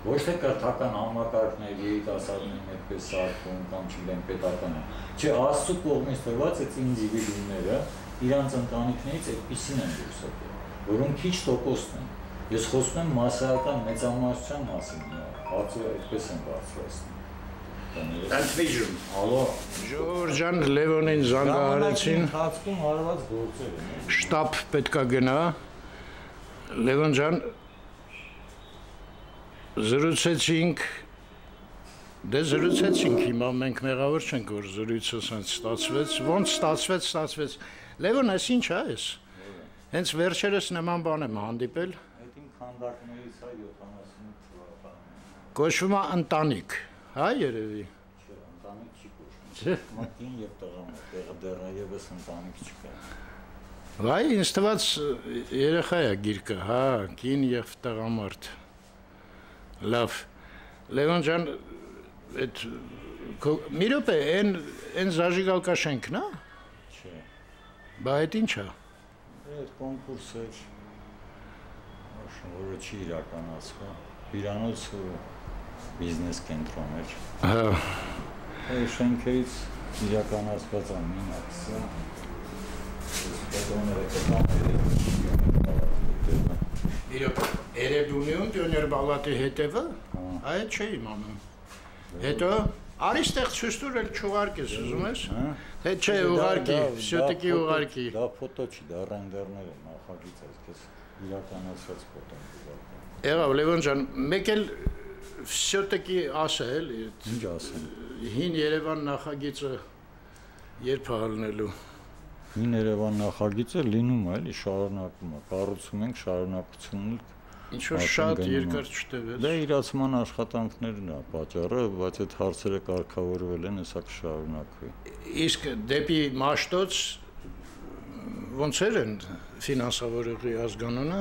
Ոչ թե կրթական համակարգներ երիտասարդներն այդպես սարքում կամ չգիտեմ պետականը։ Չէ, Աստծո կողմից տրված այդ ինդիվիդուները իրանց ընտանիքներից այդպեսին են դուրս եկել, որոնք քիչ տոկոսն են։ Ես խոսում եմ massայական մեծամասնության մասին, հարցը այդպես են բարձրացնում։ Ընդվիժում։ Ալո, Ժորժան Լևոնին զանգահարեցին։ Ընթացքում արված գործեր են։ շտաբ պետքա գնա Լևոն ջան զրուցեցինք դե զրուցեցինք հիմա մենք մեղավոր չենք որ զրույցը սենց ստացվեց ոնց ստացվեց ստացվեց Լևոն այս ինչ է այս հենց վերջերս նման բան եմ հանդիպել Այդ իմ քանդակներից է 78 թվականին։ կոչվում է ընտանիք հա երևի Չէ, ընտանիք չի կոչվում։ Չէ։ Մտին եւ տղամարդ, տեղը դեռևս ընտանիք չկա։ Վայ, ինձ թվաց երեխա է գիրկը, հա, կին եւ տղամարդ։ Լավ։ Լևոն ջան, այդ մի րոպե, այն այն Զաժիգալկա շենքն է։ Չէ։ Բա այդ ի՞նչ է։ Այդ կոնկուրսը որը չի իրականացվում։ Հյուրանոց ու բիզնես կենտրոն էր։ Հա։, հա Այս շենքերից իրականացված ամեն ակցիա ստեղծողները կտան։ Իրոք Էրեբունիում Տյոներ բալատի հետևը, հա։ այդ չէի իմանում։ Հետո Արի ստեղ ցույցտուր էլ չուղարկես, ուզում ես։ հա։ Թե չէ ուղարկի, սյոտիկի ուղարկի։ Դա ֆոտո չի, դա ռենդերներ է, նախագիծ է, այսպես իրականացված ֆոտո։ Եղավ Լևոն ջան, մեկ էլ всё-таки ասա էլի, Ինչ ասեմ։ հին Երևան նախագիծը երբ է հալնելու։ Հին Երևան նախագիծը լինում է, էլի շարունակում է։ Կառուցում ենք շարունակությունն էլ Ինչ որ արդեն շատ գնում է։ երկար չտևեց։ Դա իրացման աշխատանքներն է պատճառը, բայց այդ հարցերը կարգավորվել են, հեսա կշարունակվի։ Իսկ դեպի Մաշտոց ոնց էր են ֆինանսավորողի ազգանունը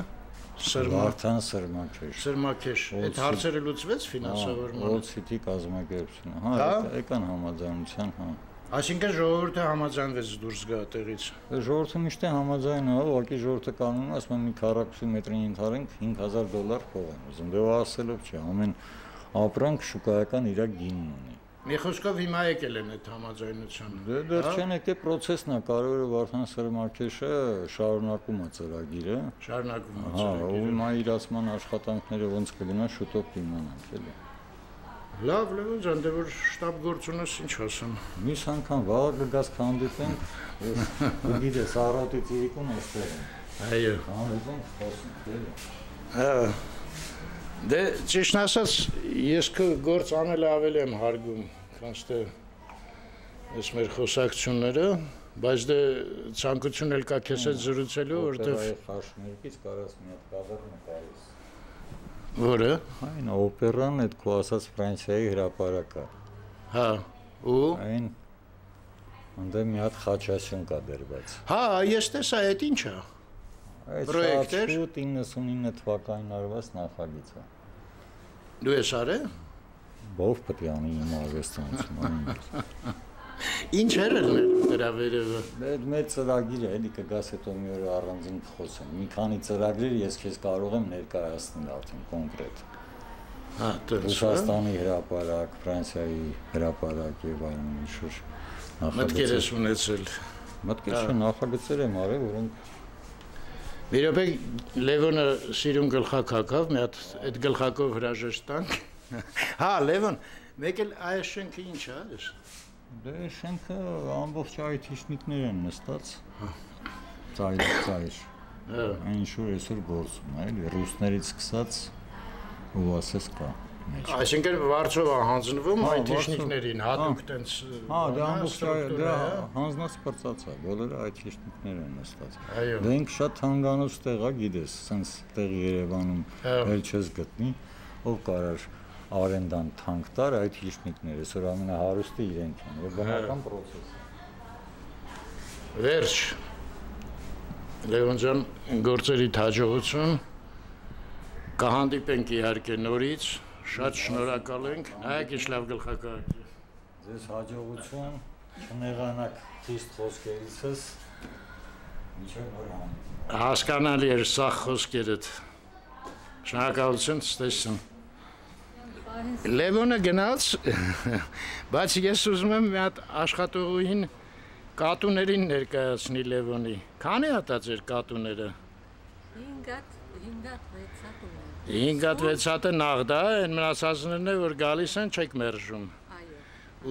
Սրմա Վարդան Սրմակեր։ Սրմակեշ։ Այդ հարցերը լուծվեց ֆինանսավորմանը։ Օցիթի կազմակերպությունը։ Հա, Հա? եկ- եկան համաձայնության, հա։ Այսինքն ժողովուրդը համաձայնվեց դուրս գա տեղից։ Ժողովուրդը միշտ է համաձայն, հա, ուղղակի ժողովուրդը կանում է, ասում են մի քառակուսի մետրին ընդհանրենք 5000 դոլար փող են ուզում։ Դե ասելով չի, ամեն ապրանք շուկայական իր գինն ունի։ Մի խոսքով հիմա եկել են այդ համաձայնության։ Դե դեռ Հա? չեն եկե process-ն է, կարևորը Վարդան Սրմակեշը շարունակում է ծրագիրը։ Շարունակում է Հա, ու ծրագիրը։ հիմա իրացման աշխատանքները ոնց կգնա շուտով կիմանանք, էլի։ Լավ, Լևոն ջան, դե որ շտաբ գործ ունես, ինչ ասեմ։ Միս անգամ վաղ կգաս կհանդիպենք, ես գիտես, առատից իրիկուն էստեղ Այո։ Հանդիպենք, խոսենք, էլի։ Հա։ Դե ճիշտ ասած, ես գործ անելը ավելի եմ հարգում, քան թե այս մեր խոսակցությունները, բայց դե ցանկություն էլ կա քեզ հետ զրուցելու, որտեվ Օպերայի խաշմերկից կարաս մի հատ կադր նկարես։ որը, Այն օպերան այդ քո ասած Ֆրանսիայի հրապարակը։ հա, ու? Այն անդե մի հատ խաչասյուն կա դրված։ հա, ես տեսա, այդ ի՞նչ է։ Այդ Պրոյեկտ էր։ շուտ 99 թվականին արված նախագիծ է։ Դու ես արել։ Ո՞վ պետք է անի իմ արվեստանոցում Ինչ էր ելնել դրա վերևը։ Այդ մեծ ծրագիր է, էլի կգաս հետո մի օր առանձին կխոսեմ։ Մի քանի ծրագրեր ես քեզ կարող եմ ներկայացնել արդեն կոնկրետ։ Հա, հա։ Ռուսաստանի հրապարակ, Ֆրանսիայի հրապարակ եւ այլն ինչ-որ Մտքեր ես ունեցել։ Մտքեր չէ, նախագծեր եմ արել, որոնք րոպե Լևոնը սիրուն գլխակ հակավ, մի հատ այդ գլխակով հրաժեշտ տանք։ Հա, Լևոն, մեկ էլ այս շենքը ինչ է, այս։ դե շենքը ամբողջ այթիշնիկներ են նստած։ Ծայր, ծայր։ Հա։ Այն ինչ որ այսօր գործում է, էլի ռուսներից սկսած ու ասես կա մեջ։ Այսինքն վարձով է հանձնվում Հա, այթիշնիկներին, վարձով։ հատուկ տենց Հա, դա ամբողջ ստրուկտուրա դա հա։ հանձնած պրծած է, բոլորը այթիշնիկներ են նստած։ Այո։ Դե ինք շատ հանգանոց տեղ է, գիտես, սենց տեղ Երևանում Հա։ էլ չես գտնի, ով կարար արենդան թանկ տար այդ հիշնիկները, այսօր ամենահարուստը իրենք են, եւ բնական process է։ Վերջ։ Լևոն ջան, գործերի հաջողություն։ Կհանդիպենք իհարկե նորից։ Շատ շնորհակալ ենք։ Նայեք ինչ լավ գլխակահար։ Ձեզ հաջողություն, չնեղանաք խիստ խոսքերիցս։ Ինչու նոր հանդիպում։ Հասկանալի էր սա խոսքերդ։ Շնորհակալություն, ստեսում։ Լևոնը գնաց, բայց ես ուզում եմ մի հատ աշխատողուհին կատուներին ներկայացնի Լևոնի։ Քանի հատ է ձեր կատուները։ 5-ատ 5-ատ 6-ատ ունեմ։ 5-ատ 6-ը նախ դա, այն մնացածներն է որ գալիս են, չեք մերժում Այո։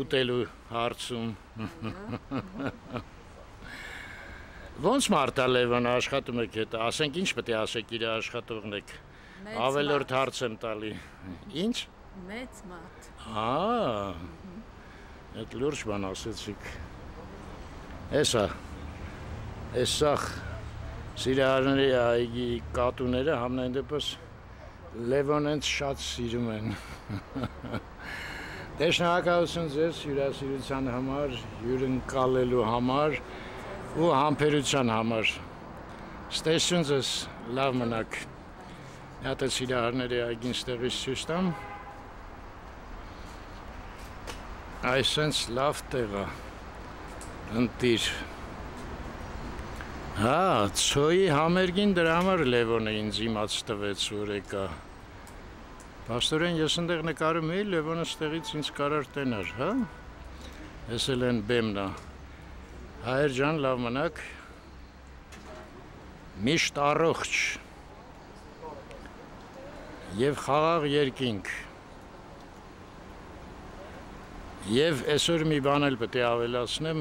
ուտելու հարցում։ Ոնց մարտա Լևոնը աշխատում եք հետ, ասենք ինչ պետք է ասեք իր աշխատողն եք։ Ավելորդ հարց եմ տալի։ Ինչ։ մեծ մատ։ Ահա։ Այդ լուրջ բան ասեցիք։ Էսա։ Էսա Սիրահարների այգի կատուները համենայն դեպս Լևոնենց շատ սիրում են։ շնորհակալություն ձեզ հյուրասիրության համար, հյուրընկալելու համար ու համբերության համար։ Ստեսուն ձեզ լավ մնաք։ Հատը սիրահարների այգին ստեղից ցույց տամ։ Այսենց լավ տեղ է։ Ընտիր։ Հա, ցոյի համերգին դրա համար Լևոնը ինձ իմաց տվեց որ եկա։ Պաստորեն ես ընդեղ նկարում էի, Լևոնը ստեղից ինձ կարար տենար, հա։ Ես էլ են բեմնա։ Հայր ջան, լավ մնաք։ Միշտ առողջ։ Եվ խաղաղ երկինք։ Եվ այսօր մի բան էլ պետք է ավելացնեմ,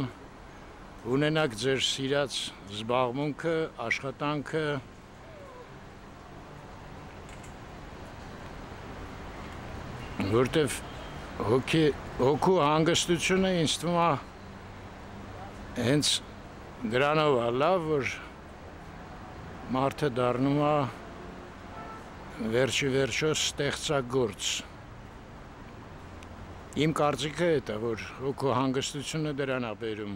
ունենաք ձեր սիրած զբաղմունքը, աշխատանքը, որտեվ հոգի հոգու հանգստությունը ինձ թվում է հենց դրանով է լավ, որ մարդը դառնում է վերջի վերջո ստեղծագործ։ Իմ կարծիքը է դա, որ քո հանգստությունը դրան է բերում։